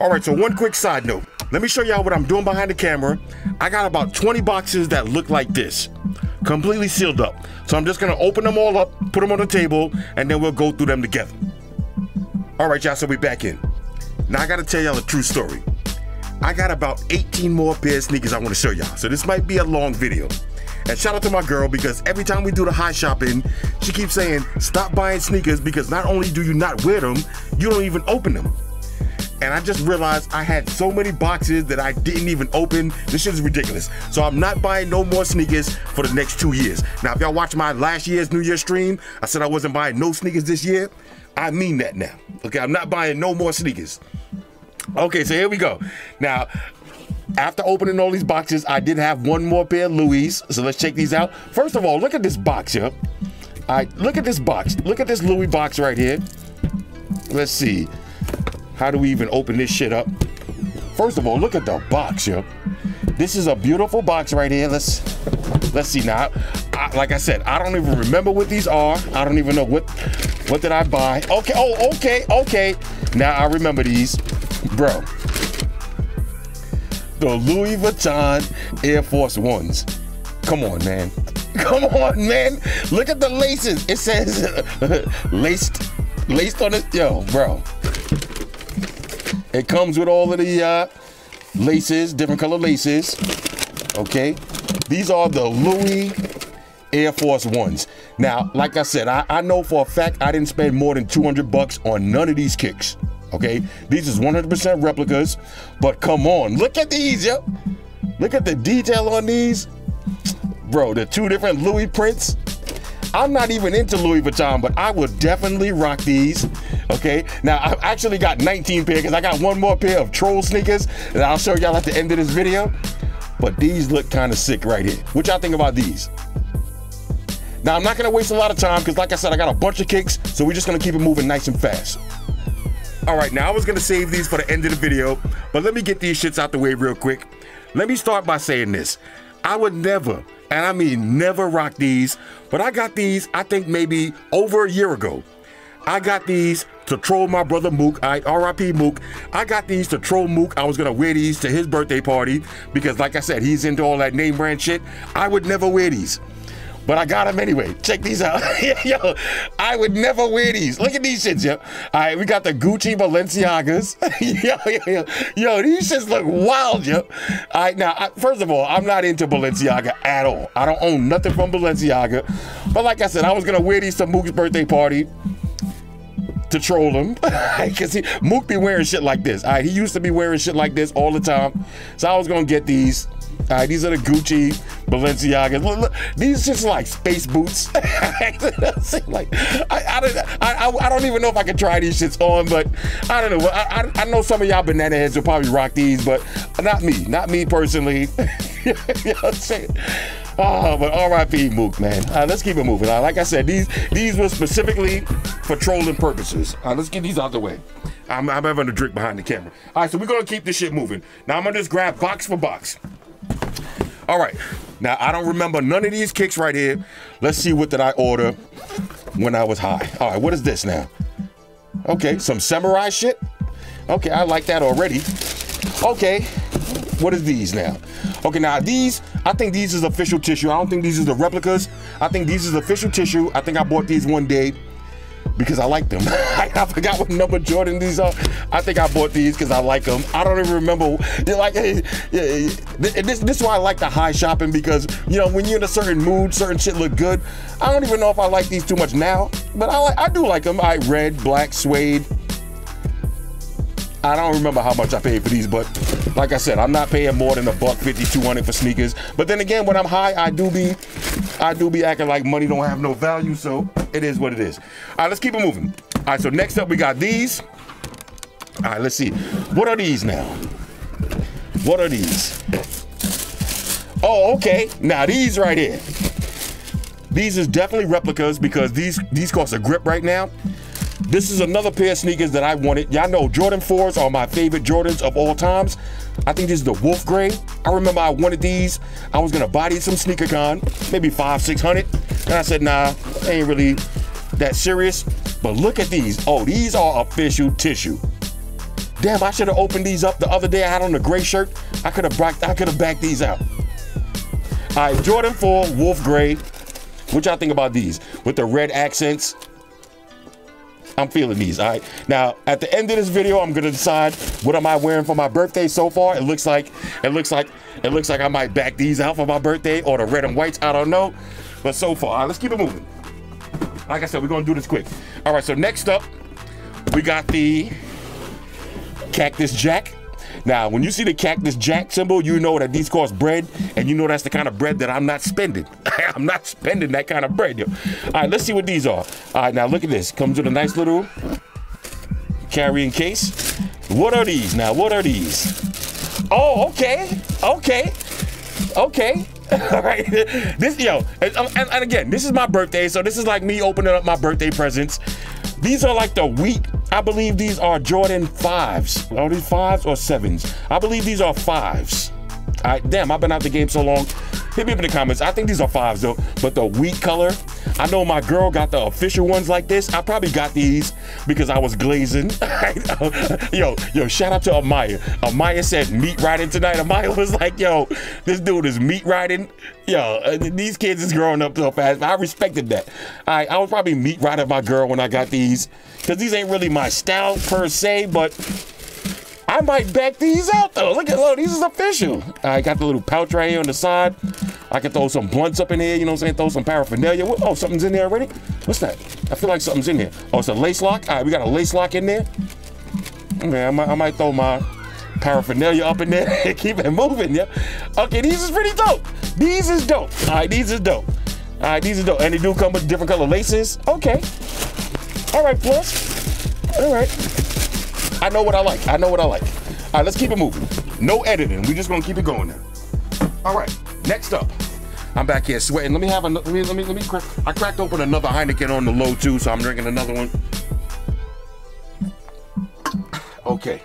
All right. So one quick side note. Let me show y'all what I'm doing behind the camera. I got about 20 boxes that look like this completely sealed up. So I'm just gonna open them all up, put them on the table, and then we'll go through them together. All right, y'all, so we back in. Now I gotta tell y'all a true story. I got about 18 more pair of sneakers I wanna show y'all. So this might be a long video. And shout out to my girl because every time we do the high shopping, she keeps saying, stop buying sneakers because not only do you not wear them, you don't even open them. And I just realized I had so many boxes that I didn't even open. This shit is ridiculous. So I'm not buying no more sneakers for the next two years. Now, if y'all watch my last year's New Year stream, I said I wasn't buying no sneakers this year. I mean that now. Okay, I'm not buying no more sneakers. Okay, so here we go. Now, after opening all these boxes, I did have one more pair of Louis. So let's check these out. First of all, look at this box here. All right, look at this box. Look at this Louis box right here. Let's see. How do we even open this shit up? First of all, look at the box, yo. This is a beautiful box right here. Let's let's see now. I, like I said, I don't even remember what these are. I don't even know what what did I buy. Okay, oh, okay, okay. Now I remember these, bro. The Louis Vuitton Air Force Ones. Come on, man. <laughs> Come on, man. Look at the laces. It says <laughs> laced, laced on it. Yo, bro. It comes with all of the uh, laces, different color laces. Okay. These are the Louis Air Force Ones. Now, like I said, I, I know for a fact I didn't spend more than 200 bucks on none of these kicks. Okay. These is 100% replicas. But come on, look at these, yo. Look at the detail on these. Bro, the two different Louis prints. I'm not even into Louis Vuitton, but I would definitely rock these. Okay, now I've actually got 19 pair because I got one more pair of troll sneakers that I'll show y'all at the end of this video. But these look kind of sick right here. What y'all think about these? Now I'm not gonna waste a lot of time because like I said, I got a bunch of kicks, so we're just gonna keep it moving nice and fast. All right, now I was gonna save these for the end of the video, but let me get these shits out the way real quick. Let me start by saying this. I would never, and I mean never rock these, but I got these, I think maybe over a year ago. I got these to troll my brother Mook. I RIP Mook. I got these to troll Mook. I was gonna wear these to his birthday party because, like I said, he's into all that name brand shit. I would never wear these. But I got them anyway. Check these out. <laughs> yo, I would never wear these. Look at these shits, yo. All right, we got the Gucci Balenciagas. <laughs> yo, yo, yo, yo, these shits look wild, yo. All right, now, I, first of all, I'm not into Balenciaga at all. I don't own nothing from Balenciaga. But like I said, I was gonna wear these to Mook's birthday party to troll him <laughs> because he Mook be wearing shit like this. All right, he used to be wearing shit like this all the time. So I was gonna get these. All right, these are the Gucci Balenciagas. Look, these just like space boots. <laughs> like I, I, don't, I, I, don't even know if I can try these shits on, but I don't know. I, I, I know some of y'all banana heads will probably rock these, but not me, not me personally. <laughs> you know what I'm saying? Oh, but R.I.P. Mook, man. Uh, let's keep it moving. Uh, like I said, these these were specifically for trolling purposes. Uh, let's get these out the way. I'm, I'm having a drink behind the camera. All right, so we're gonna keep this shit moving. Now I'm gonna just grab box for box. All right. Now I don't remember none of these kicks right here. Let's see what did I order when I was high. All right, what is this now? Okay, some samurai shit. Okay, I like that already. Okay, what is these now? Okay, now these, I think these is official tissue. I don't think these is the replicas. I think these is official tissue. I think I bought these one day because I like them. <laughs> I forgot what number Jordan these are. I think I bought these because I like them. I don't even remember. Like, hey, yeah, this, this is why I like the high shopping because you know when you're in a certain mood, certain shit look good. I don't even know if I like these too much now, but I like, I do like them. I red, black, suede. I don't remember how much I paid for these, but like I said, I'm not paying more than a buck fifty, two hundred for sneakers. But then again, when I'm high, I do be, I do be acting like money don't have no value. So it is what it is. All right, let's keep it moving. All right, so next up we got these. All right, let's see. What are these now? What are these? Oh, okay. Now these right here. These is definitely replicas because these these cost a grip right now. This is another pair of sneakers that I wanted. Y'all know Jordan 4s are my favorite Jordans of all times. I think this is the Wolf Gray. I remember I wanted these. I was gonna buy these from Sneaker Con, maybe five, 600. And I said, nah, ain't really that serious. But look at these. Oh, these are official tissue. Damn, I should have opened these up the other day. I had on the gray shirt. I could have backed, I could have backed these out. All right, Jordan 4, Wolf Gray. What y'all think about these? With the red accents, I'm feeling these, all right? Now, at the end of this video, I'm gonna decide what am I wearing for my birthday so far. It looks like, it looks like, it looks like I might back these out for my birthday or the red and whites, I don't know. But so far, right, let's keep it moving. Like I said, we're gonna do this quick. All right, so next up, we got the Cactus Jack. Now, when you see the Cactus Jack symbol, you know that these cost bread, and you know that's the kind of bread that I'm not spending. <laughs> I'm not spending that kind of bread. Yo. All right, let's see what these are. All right, now look at this. Comes with a nice little carrying case. What are these now? What are these? Oh, okay, okay, okay. <laughs> All right, <laughs> this yo, and, and, and again, this is my birthday, so this is like me opening up my birthday presents. These are like the wheat. I believe these are Jordan fives. Are these fives or sevens? I believe these are fives. All right, damn, I've been out the game so long. Hit me up in the comments. I think these are fives though, but the wheat color. I know my girl got the official ones like this. I probably got these because I was glazing. <laughs> yo, yo, shout out to Amaya. Amaya said meat riding tonight. Amaya was like, yo, this dude is meat riding. Yo, uh, these kids is growing up so fast. I respected that. I, I was probably meat riding my girl when I got these because these ain't really my style per se, but I might back these out though. Look at look, these is official. I got the little pouch right here on the side. I can throw some blunts up in here, you know what I'm saying? Throw some paraphernalia. Oh, something's in there already? What's that? I feel like something's in here. Oh, it's a lace lock? All right, we got a lace lock in there. Man, I might, I might throw my paraphernalia up in there <laughs> and keep it moving, yeah? Okay, these is pretty dope. These is dope. All right, these is dope. All right, these is dope. And they do come with different color laces. Okay. All right, plus. All right. I know what I like. I know what I like. All right, let's keep it moving. No editing. We're just gonna keep it going now. All right, next up. I'm back here sweating. Let me have another. Let me. Let me. Let me. Crack, I cracked open another Heineken on the low too, so I'm drinking another one. Okay.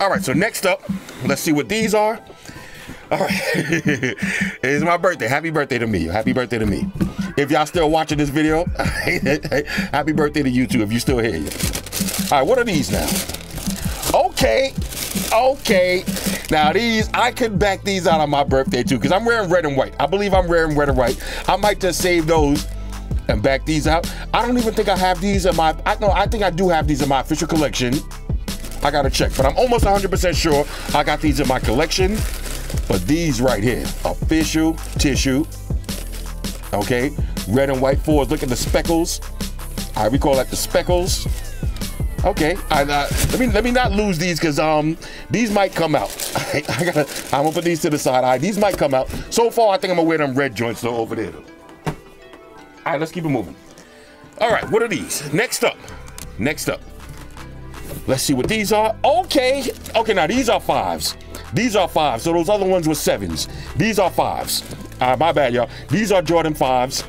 All right. So next up, let's see what these are. All right. <laughs> it's my birthday. Happy birthday to me. Happy birthday to me. If y'all still watching this video, <laughs> happy birthday to you too. If you still here. All right. What are these now? Okay, okay. Now these, I could back these out on my birthday too, because I'm wearing red and white. I believe I'm wearing red and white. I might just save those and back these out. I don't even think I have these in my, I know, I think I do have these in my official collection. I gotta check, but I'm almost 100% sure I got these in my collection. But these right here, official tissue, okay? Red and white fours, look at the speckles. All right, we call that the speckles. Okay, I, uh, let me let me not lose these because um these might come out. <laughs> I, gotta I'm gonna put these to the side. All right, these might come out. So far, I think I'm gonna wear them red joints though over there. All right, let's keep it moving. All right, what are these? Next up, next up. Let's see what these are. Okay, okay. Now these are fives. These are fives. So those other ones were sevens. These are fives. All right, my bad, y'all. These are Jordan fives.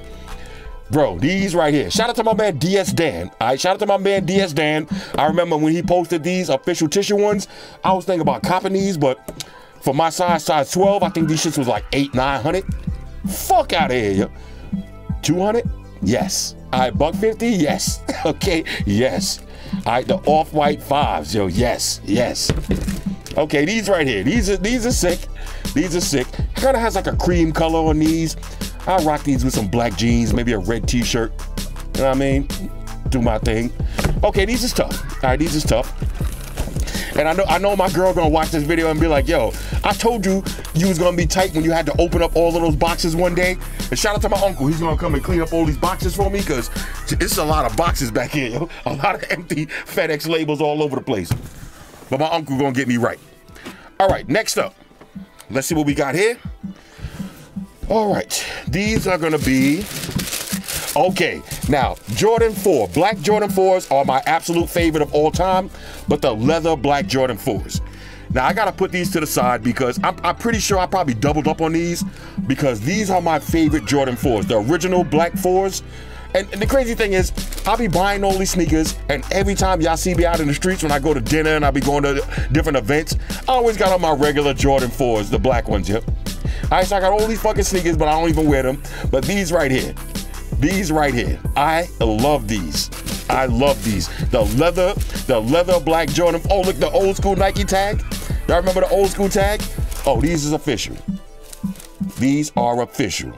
Bro, these right here. Shout out to my man DS Dan. All right, shout out to my man DS Dan. I remember when he posted these official tissue ones, I was thinking about copping these, but for my size, size 12, I think these shits was like eight, 900. Fuck out of here, yo. 200? Yes. All right, buck 50? Yes. <laughs> okay, yes. All right, the off-white fives, yo, yes, yes. Okay, these right here, these are these are sick. These are sick. Kind of has like a cream color on these. I rock these with some black jeans, maybe a red t-shirt. You know what I mean? Do my thing. Okay, these is tough. All right, these is tough. And I know I know my girl gonna watch this video and be like, yo, I told you you was gonna be tight when you had to open up all of those boxes one day. And shout out to my uncle. He's gonna come and clean up all these boxes for me because it's a lot of boxes back here, yo. <laughs> A lot of empty FedEx labels all over the place. But my uncle gonna get me right. All right, next up. Let's see what we got here. All right, these are gonna be Okay, now Jordan 4. Black Jordan 4s are my absolute favorite of all time, but the leather black Jordan 4s. Now I gotta put these to the side because I'm, I'm, pretty sure I probably doubled up on these because these are my favorite Jordan 4s, the original black 4s. And, and the crazy thing is, I'll be buying all these sneakers, and every time y'all see me out in the streets when I go to dinner and I'll be going to different events, I always got on my regular Jordan 4s, the black ones, yep. All right, so I got all these fucking sneakers, but I don't even wear them. But these right here, these right here, I love these. I love these. The leather, the leather black Jordan. Oh, look, the old school Nike tag. Y'all remember the old school tag? Oh, these is official. These are official.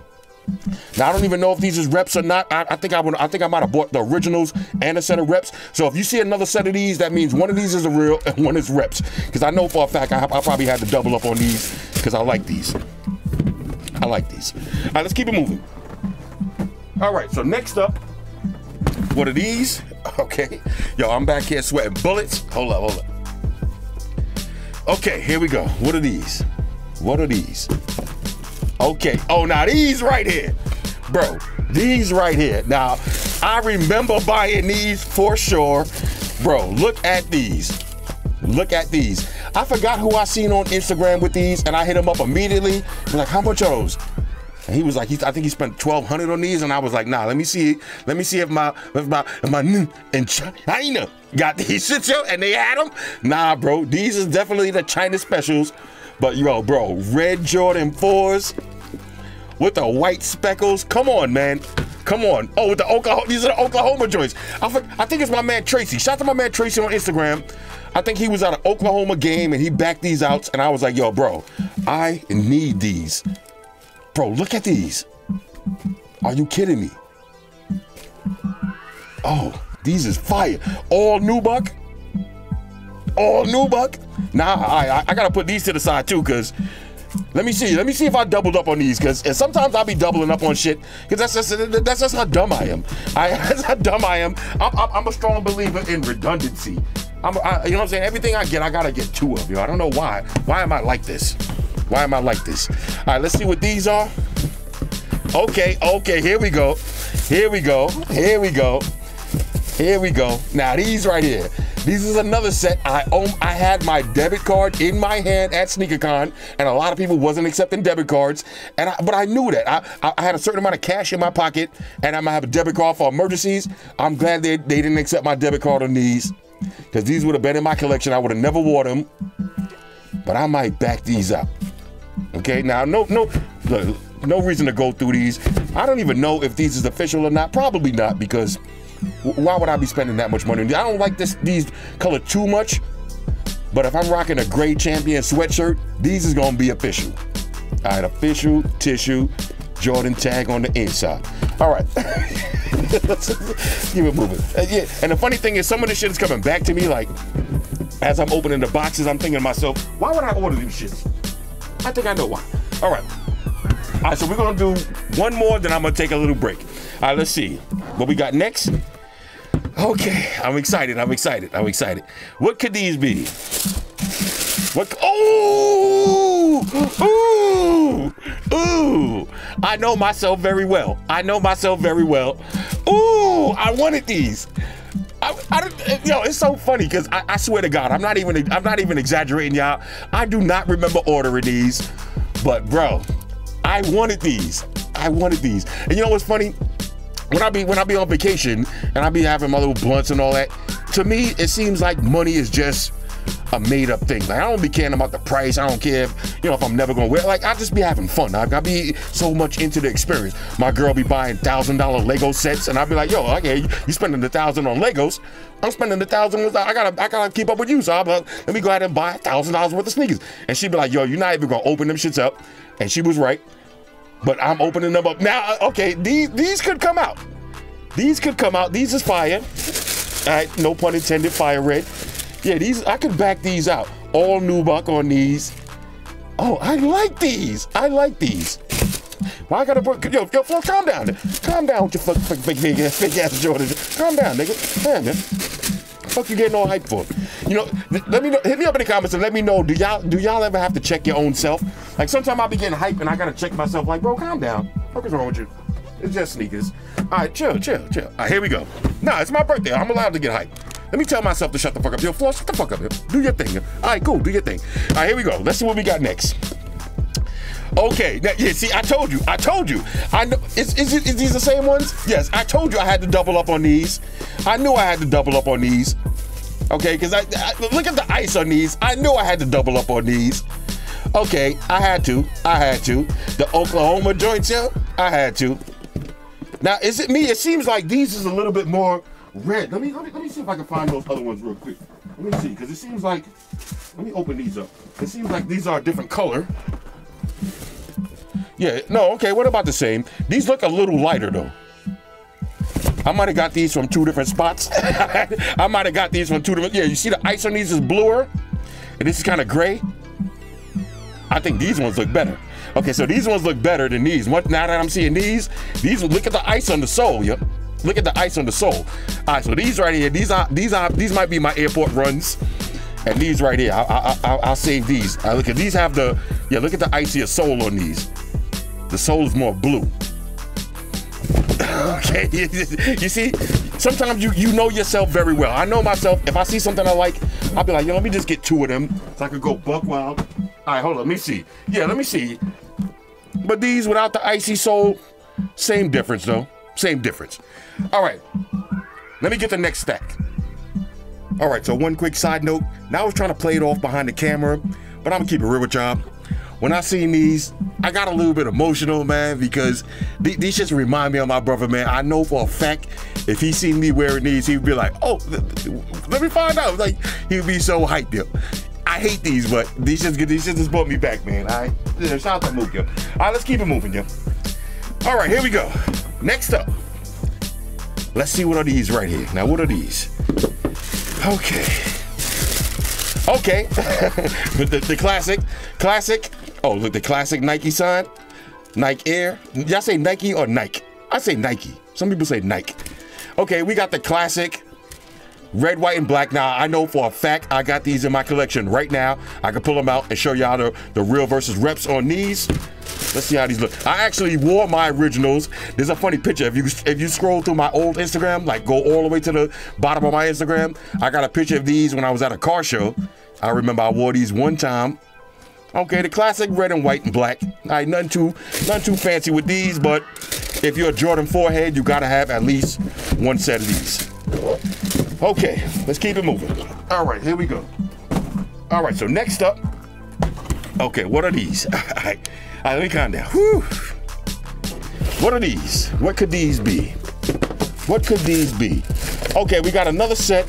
Now I don't even know if these is reps or not. I, I think I would, I think I might have bought the originals and a set of reps. So if you see another set of these, that means one of these is a real <laughs> and one is reps. Because I know for a fact I, I probably had to double up on these because I like these. I like these. All right, let's keep it moving. All right, so next up, what are these? <laughs> Okay, yo, I'm back here sweating bullets. Hold up, hold up. Okay, here we go. What are these? What are these? Okay. Oh, now these right here. Bro, these right here. Now, I remember buying these for sure. Bro, look at these. Look at these. I forgot who I seen on Instagram with these, and I hit him up immediately. I'm like, how much are those? And he was like, he, I think he spent twelve hundred on these, and I was like, nah, let me see, let me see if my if my if my and China got these <laughs> shit, yo, and they had them. Nah, bro, these is definitely the China specials. But yo, bro, red Jordan fours with the white speckles. Come on, man. Come on. Oh, with the Oklahoma, these are the Oklahoma joints. I, I think it's my man Tracy. Shout out to my man Tracy on Instagram. I think he was at an Oklahoma game and he backed these out, and I was like, yo, bro, I need these. Bro, look at these. Are you kidding me? Oh, these is fire. All nubuck. All nubuck. Nah, I, I gotta put these to the side too, cause let me see. Let me see if I doubled up on these, cause sometimes I'll be doubling up on shit, cause that's just that's just how dumb I am. I <laughs> that's how dumb I am. I'm, I'm a strong believer in redundancy. I'm, I, you know what I'm saying? Everything I get, I gotta get two of. You I don't know why. Why am I like this? Why am I like this? All right, let's see what these are. Okay, okay, here we go. Here we go. Here we go. Here we go. Now these right here. This is another set. I own. I had my debit card in my hand at SneakerCon, and a lot of people wasn't accepting debit cards. And I, but I knew that. I, I had a certain amount of cash in my pocket, and I'm gonna have a debit card for emergencies. I'm glad they, they didn't accept my debit card on these, because these would have been in my collection. I would have never wore them. But I might back these up. Okay, now no no look, no reason to go through these. I don't even know if these is official or not. Probably not because why would I be spending that much money? I don't like this these color too much. But if I'm rocking a gray champion sweatshirt, these is gonna be official. All right, official tissue, Jordan tag on the inside. All right, <laughs> keep it moving. Uh, yeah, and the funny thing is, some of this shit is coming back to me. Like as I'm opening the boxes, I'm thinking to myself, why would I order these shits? I think I know why. All right. All right, so we're gonna do one more, then I'm gonna take a little break. All right, let's see what we got next. Okay, I'm excited. I'm excited. I'm excited. What could these be? What? Oh, ooh, ooh! I know myself very well. I know myself very well. Ooh, I wanted these. I, I, eh, yo, it's so funny because I, I, swear to God, I'm not even I'm not even exaggerating, y'all. I do not remember ordering these, but bro, I wanted these. I wanted these. And you know what's funny? When I be when I be on vacation and I be having my little blunts and all that, to me it seems like money is just a made up thing. Like I don't be caring about the price. I don't care if you know if I'm never gonna wear. It. Like I just be having fun. I, be so much into the experience. My girl be buying thousand dollar Lego sets, and I be like, yo, okay, you spending the thousand on Legos. I'm spending the thousand. I gotta I gotta keep up with you. So I'm like, let me go ahead and buy a thousand dollars worth of sneakers. And she be like, yo, you're not even gonna open them shits up. And she was right. But I'm opening them up now. Uh, okay, these these could come out. These could come out. These is fire. All right, no pun intended. Fire red. Yeah, these I could back these out. All nubuck on these. Oh, I like these. I like these. Why I gotta put yo yo Flo, calm down. Calm down with your fuck, big big ass big ass Jordan. Calm down, nigga. Man. Fuck you getting all hype for? You know, let me know, hit me up in the comments and let me know. Do y'all do y'all ever have to check your own self? Like sometimes I'll be getting hype and I gotta check myself. Like, bro, calm down. What is wrong with you? It's just sneakers. All right, chill, chill, chill. All right, here we go. Nah, it's my birthday. I'm allowed to get hype. Let me tell myself to shut the fuck up. Yo, Floss, shut the fuck up. Yo. Do your thing. All right, cool. Do your thing. All right, here we go. Let's see what we got next. Okay, now, yeah, see, I told you, I told you. I know, is, is, is these the same ones? Yes, I told you I had to double up on these. I knew I had to double up on these. Okay, because I, I, look at the ice on these. I knew I had to double up on these. Okay, I had to. I had to. The Oklahoma joints, yo, I had to. Now, is it me? It seems like these is a little bit more red. Let me, let me let me see if I can find those other ones real quick. Let me see, because it seems like let me open these up. It seems like these are a different color. Yeah, no, okay, what about the same? These look a little lighter though. I might have got these from two different spots. <laughs> I might have got these from two different. Yeah, you see the ice on these is bluer, and this is kind of gray. I think these ones look better. Okay, so these ones look better than these. What now that I'm seeing these, these look at the ice on the sole. Yep. Look at the ice on the sole. All right, so these right here, these are these are these might be my airport runs. And these right here, I, I, will save these. Uh, look at these have the, yeah, look at the icier sole on these. The sole is more blue. <laughs> okay, <laughs> you see, sometimes you you know yourself very well. I know myself. If I see something I like, I'll be like, yo, let me just get two of them so I could go buck wild. All right, hold on, let me see. Yeah, let me see. But these without the icy sole, same difference though. Same difference. All right, let me get the next stack. All right, so one quick side note. Now I was trying to play it off behind the camera, but I'm gonna keep it real with y'all. When I seen these, I got a little bit emotional, man, because these just remind me of my brother, man. I know for a fact if he seen me wearing these, he'd be like, "Oh, let me find out." Like he'd be so hyped up. I hate these, but these just these just brought me back, man. All right, yeah, shout out to Mook, yo. All right, let's keep it moving, yo. All right, here we go. Next up, let's see what are these right here. Now, what are these? Okay. Okay. <laughs> the, the classic, classic. Oh, look, the classic Nike sign. Nike Air. Y'all say Nike or Nike? I say Nike. Some people say Nike. Okay, we got the classic red, white, and black. Now, I know for a fact I got these in my collection right now. I can pull them out and show y'all the, the real versus reps on these. Let's see how these look. I actually wore my originals. There's a funny picture. If you if you scroll through my old Instagram, like go all the way to the bottom of my Instagram, I got a picture of these when I was at a car show. I remember I wore these one time. Okay, the classic red and white and black. All right, nothing too, nothing too fancy with these, but if you're a Jordan 4 head, you gotta have at least one set of these. Okay, let's keep it moving. All right, here we go. All right, so next up, okay, what are these? <laughs> All right, all right let me calm down. Whew. What are these? What could these be? What could these be? Okay, we got another set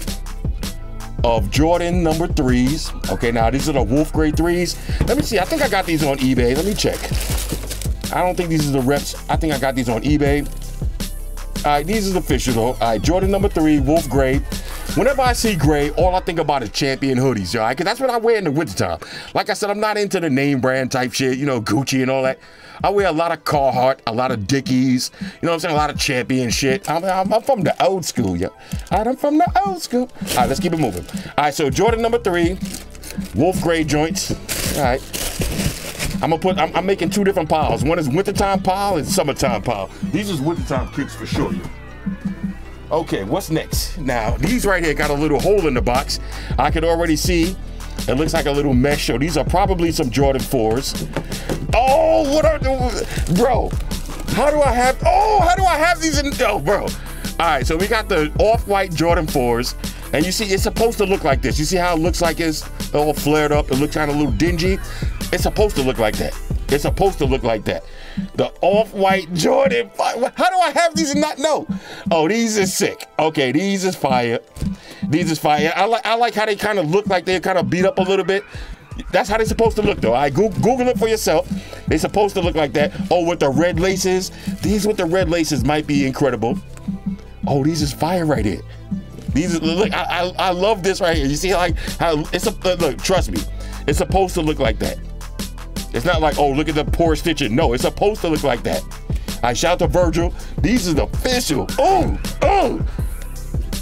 of Jordan number threes. Okay, now these are the Wolf Gray threes. Let me see. I think I got these on eBay. Let me check. I don't think these are the reps. I think I got these on eBay. All right, these is official though. All right, Jordan number three, Wolf Gray. Whenever I see gray, all I think about is champion hoodies, yo. Because that's what I wear in the wintertime. Like I said, I'm not into the name brand type shit, you know, Gucci and all that. I wear a lot of Carhartt, a lot of Dickies, you know what I'm saying? A lot of champion shit. I'm, I'm, I'm from the old school, yo. All right, I'm from the old school. All right, let's keep it moving. All right, so Jordan number three, Wolf Gray joints. All right. I'm gonna put. I'm, I'm, making two different piles. One is wintertime pile and summertime pile. These is wintertime kicks for sure. Yo. Okay, what's next? Now, these right here got a little hole in the box. I can already see it looks like a little mesh. So these are probably some Jordan 4s. Oh, what are the, bro? How do I have, oh, how do I have these in, oh, bro. All right, so we got the off-white Jordan 4s. And you see, it's supposed to look like this. You see how it looks like it's all flared up? It looks kind of a little dingy. It's supposed to look like that. It's supposed to look like that. The off-white Jordan. How do I have these and not know? Oh, these is sick. Okay, these is fire. These is fire. I like I like how they kind of look like they're kind of beat up a little bit. That's how they're supposed to look, though. I right, Google it for yourself. They're supposed to look like that. Oh, with the red laces. These with the red laces might be incredible. Oh, these is fire right here. These look. I, I, I love this right here. You see, like how it's a look. Trust me, it's supposed to look like that. It's not like, oh, look at the poor stitching. No, it's supposed to look like that. I shout to Virgil. These is official. Oh, oh,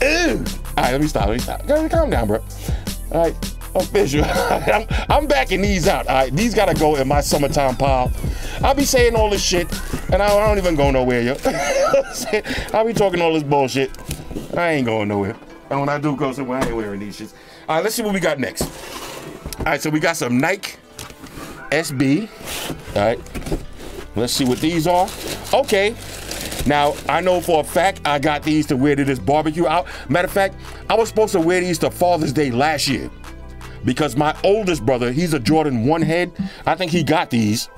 ew. All right, let me stop. Let me stop. Calm down, bro. All right, official. <laughs> I'm, I'm backing these out. All right, these gotta go in my summertime pile. I'll be saying all this shit, and I, I don't even go nowhere, yo. <laughs> I'll be talking all this bullshit. I ain't going nowhere. And when I do go somewhere, I ain't wearing these shits. All right, let's see what we got next. All right, so we got some Nike SB. All right. Let's see what these are. Okay. Now, I know for a fact I got these to wear to this barbecue out. Matter of fact, I was supposed to wear these to Father's Day last year because my oldest brother, he's a Jordan 1 head. I think he got these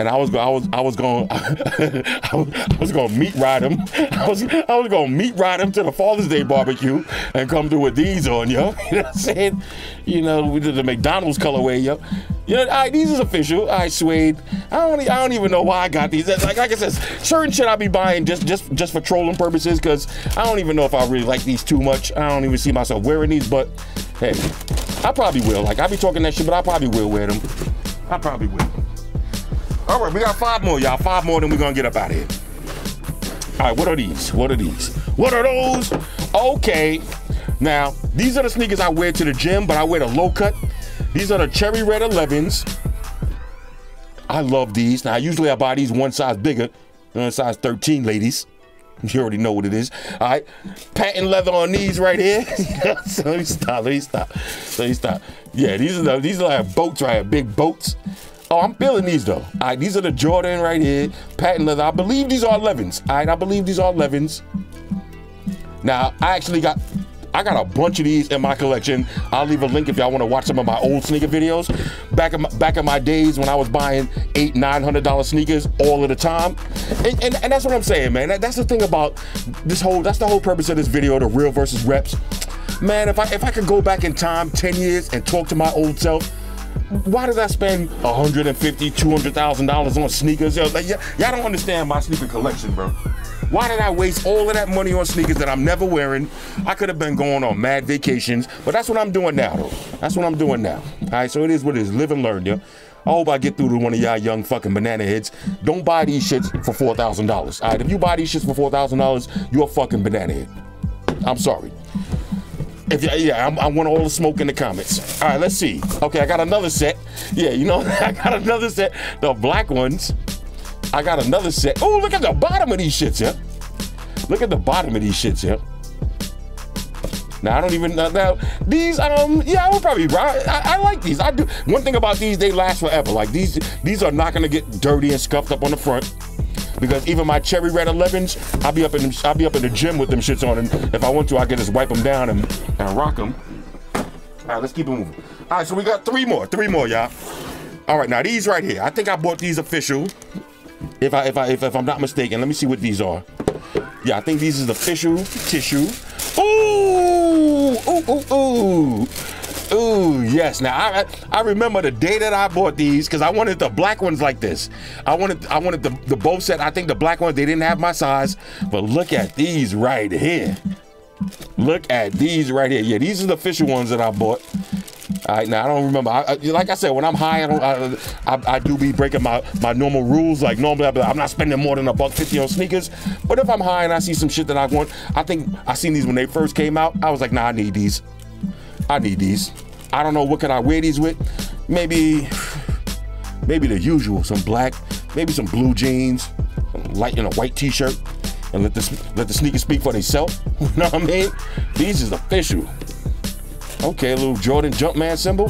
and I was I was I was going I was going to meat ride him. I was I was going <laughs> to meat ride him to the Father's Day barbecue and come through with these on, yo. <laughs> You know what I'm saying? You know, we did the McDonald's colorway, yo. You know, all right, these is official. I suede. I don't I don't even know why I got these. Like like I said, certain shit I be buying just just just for trolling purposes because I don't even know if I really like these too much. I don't even see myself wearing these, but hey, I probably will. Like I be talking that shit, but I probably will wear them. I probably will. All right, we got five more, y'all. Five more, then we're gonna get up out of here. All right, what are these? What are these? What are those? Okay, Now, these are the sneakers I wear to the gym, but I wear the low cut. These are the cherry red 11s. I love these. Now, usually I buy these one size bigger, one size 13, ladies. You already know what it is. All right. Patent leather on these right here. so <laughs> let me stop. Let me stop. Let me stop. Yeah, these are the, these are like boats right big boats. Oh, I'm feeling these though. All right, these are the Jordan right here, patent leather. I believe these are 11s. All right, I believe these are 11s. Now, I actually got I got a bunch of these in my collection. I'll leave a link if y'all want to watch some of my old sneaker videos. Back in my, back in my days when I was buying eight, nine hundred dollar sneakers all of the time, and, and, and that's what I'm saying, man. That, that's the thing about this whole. That's the whole purpose of this video, the real versus reps. Man, if I if I could go back in time ten years and talk to my old self, why did I spend 150, 200,000 dollars on sneakers? Y'all don't understand my sneaker collection, bro. Why did I waste all of that money on sneakers that I'm never wearing? I could have been going on mad vacations, but that's what I'm doing now, though. That's what I'm doing now. All right, so it is what it is. Live and learn, yo. I hope I get through to one of y'all young fucking banana heads. Don't buy these shits for four thousand dollars. All right, if you buy these shits for four thousand dollars, you're a fucking banana head. I'm sorry. If yeah, I'm, I want all the smoke in the comments. All right, let's see. Okay, I got another set. Yeah, you know, <laughs> I got another set. The black ones. I got another set. Oh, look at the bottom of these shits, yeah. Look at the bottom of these shits, yeah. Now I don't even know now these. Um, yeah, I would probably. I, I, I like these. I do. One thing about these, they last forever. Like these, these are not gonna get dirty and scuffed up on the front. Because even my cherry red 11s, I'll be up in I'll be up in the gym with them shits on, and if I want to, I can just wipe them down and, and rock them. All right, let's keep it moving. All right, so we got three more, three more, y'all. All right, now these right here, I think I bought these official. If I if I if, if I'm not mistaken, let me see what these are. Yeah, I think these is the official tissue. Ooh, ooh, ooh, ooh. Ooh, yes. Now I I remember the day that I bought these because I wanted the black ones like this. I wanted I wanted the the both set. I think the black ones they didn't have my size, but look at these right here. Look at these right here. Yeah, these are the official ones that I bought. All right, now I don't remember. I, I, like I said, when I'm high, I don't. I, I, I, do be breaking my my normal rules. Like normally, I'm not spending more than a buck fifty on sneakers. But if I'm high and I see some shit that I want, I think I seen these when they first came out. I was like, nah, I need these. I need these. I don't know what can I wear these with. Maybe, maybe the usual, some black, maybe some blue jeans, light in a white t-shirt, and let the let the sneakers speak for themselves. <laughs> you know what I mean? These is official. Okay, little Jordan Jumpman symbol.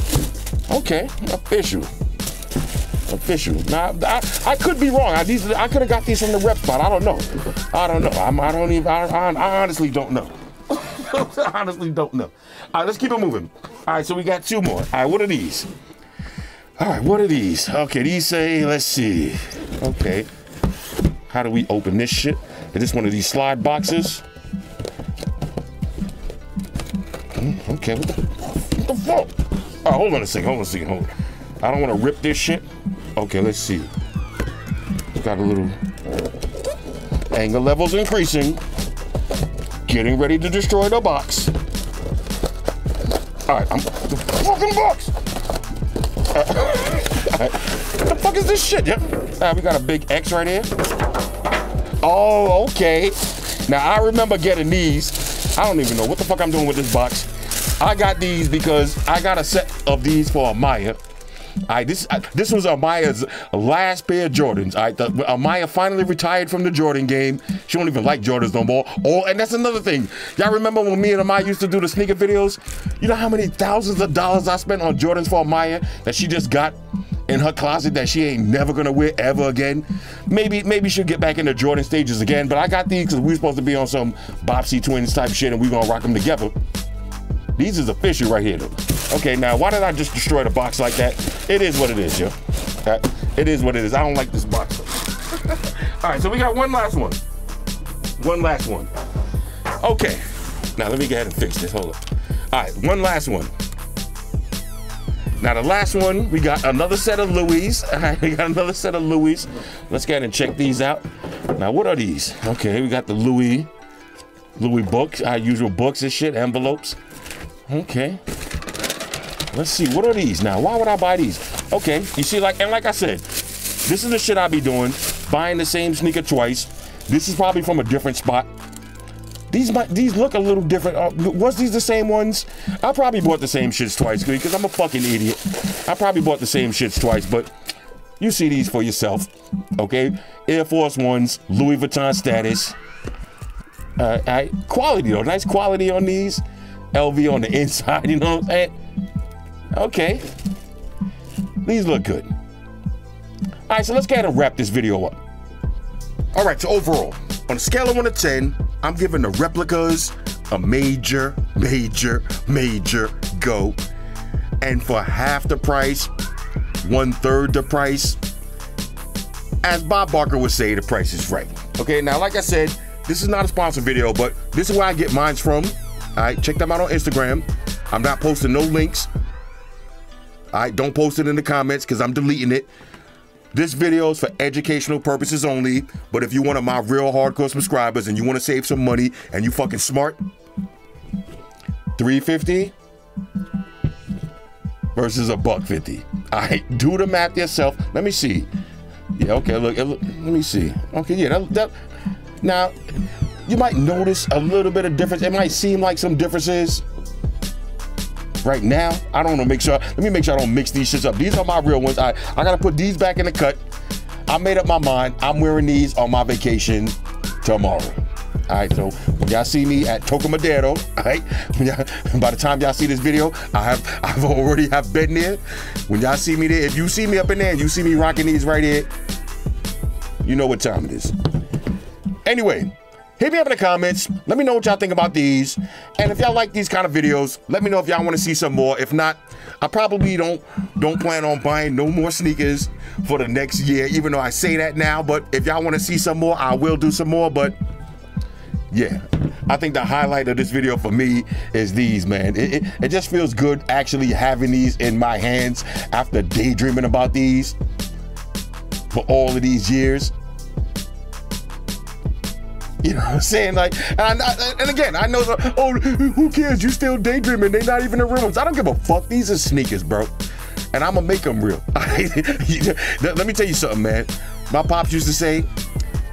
Okay, official. Official. Now, I, I could be wrong. I, these, I could have got these from the rep spot. I don't know. I don't know. I'm, I don't even. I, I, I honestly don't know. <laughs> I honestly don't know. All right, let's keep it moving. All right, so we got two more. All right, what are these? All right, what are these? Okay, these say, let's see. Okay. How do we open this shit? Is this one of these slide boxes? Hmm, okay, what the, what the fuck? Oh, hold on a second, hold on a second, hold on. I don't want to rip this shit. Okay, let's see. Got a little anger levels increasing getting ready to destroy the box. All right, I'm the fucking box. right. What the fuck is this shit? Yeah. Right, we got a big X right here. Oh, okay. Now I remember getting these. I don't even know what the fuck I'm doing with this box. I got these because I got a set of these for Amaya. All right, this uh, this was Amaya's last pair of Jordans. All right, the, Amaya finally retired from the Jordan game. She don't even like Jordans no more. Oh, and that's another thing. Y'all remember when me and Amaya used to do the sneaker videos? You know how many thousands of dollars I spent on Jordans for Amaya that she just got in her closet that she ain't never gonna wear ever again. Maybe maybe she'll get back into Jordan stages again. But I got these because we are supposed to be on some Bobbsey twins type shit and we gonna rock them together. These is official right here though. Okay, now why did I just destroy the box like that? It is what it is, yo. Uh, it is what it is. I don't like this box. <laughs> All right, so we got one last one. One last one. Okay. Now let me go ahead and fix this. Hold up. All right, one last one. Now the last one, we got another set of Louis. <laughs> All right, we got another set of Louis. Let's go ahead and check these out. Now what are these? Okay, we got the Louis, Louis books, our usual books and shit, envelopes. Okay. Let's see, what are these now? Why would I buy these? Okay, you see, like, and like I said, this is the shit I be doing, buying the same sneaker twice. This is probably from a different spot. These might these look a little different. Uh, was these the same ones? I probably bought the same shits twice because I'm a fucking idiot. I probably bought the same shits twice, but you see these for yourself, okay? Air Force Ones, Louis Vuitton status. Uh, I, quality though, nice quality on these. LV on the inside, <laughs> you know what I'm saying? Okay. These look good. All right, so let's go ahead and wrap this video up. All right, so overall, on a scale of 1 to 10, I'm giving the replicas a major, major, major go. And for half the price, one third the price, as Bob Barker would say, the price is right. Okay, now, like I said, this is not a sponsored video, but this is where I get mines from. All right, check them out on Instagram. I'm not posting no links. All right, don't post it in the comments because I'm deleting it. This video is for educational purposes only, but if you one of my real hardcore subscribers and you want to save some money and you fucking smart, 350 versus a buck 50. All right, do the math yourself. Let me see. Yeah, okay, look, look let me see. Okay, yeah, that, that, now you might notice a little bit of difference. It might seem like some differences right now. I don't know. Make sure. Let me make sure I don't mix these shits up. These are my real ones. I I gotta put these back in the cut. I made up my mind. I'm wearing these on my vacation tomorrow. All right, so when y'all see me at Toca Madero, all right, by the time y'all see this video, I have I've already have been there. When y'all see me there, if you see me up in there, you see me rocking these right here, you know what time it is. Anyway, hit me up in the comments. Let me know what y'all think about these. And if y'all like these kind of videos, let me know if y'all want to see some more. If not, I probably don't don't plan on buying no more sneakers for the next year, even though I say that now. But if y'all want to see some more, I will do some more. But yeah, I think the highlight of this video for me is these, man. It, it, it just feels good actually having these in my hands after daydreaming about these for all of these years. <laughs> You know what I'm saying? Like, and, I, and again, I know, the, oh, who cares? You still daydreaming. They're not even the real ones. I don't give a fuck. These are sneakers, bro. And I'm to make them real. <laughs> Let me tell you something, man. My pops used to say,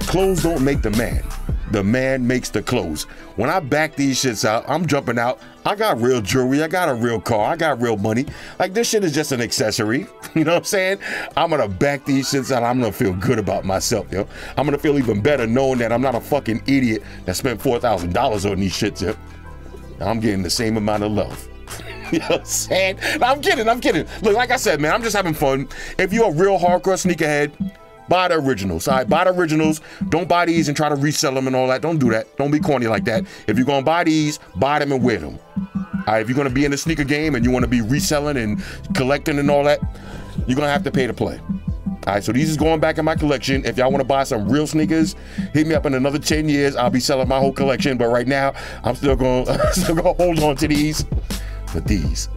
clothes don't make the man the man makes the clothes. When I back these shits out, I'm jumping out. I got real jewelry. I got a real car. I got real money. Like this shit is just an accessory. <laughs> You know what I'm saying? I'm gonna back these shits out. I'm gonna feel good about myself, yo. I'm gonna feel even better knowing that I'm not a fucking idiot that spent four thousand dollars on these shits, yo. I'm getting the same amount of love. <laughs> you know what I'm saying? No, I'm kidding. I'm kidding. Look, like I said, man, I'm just having fun. If you're a real hardcore sneakerhead, Buy the originals. All right, buy the originals. Don't buy these and try to resell them and all that. Don't do that. Don't be corny like that. If you're gonna buy these, buy them and wear them. All right, if you're gonna be in the sneaker game and you want to be reselling and collecting and all that, you're gonna have to pay to play. All right, so these is going back in my collection. If y'all want to buy some real sneakers, hit me up in another 10 years. I'll be selling my whole collection. But right now, I'm still going <laughs> still gonna hold on to these for these.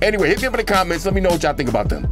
Anyway, hit me up in the comments. Let me know what y'all think about them.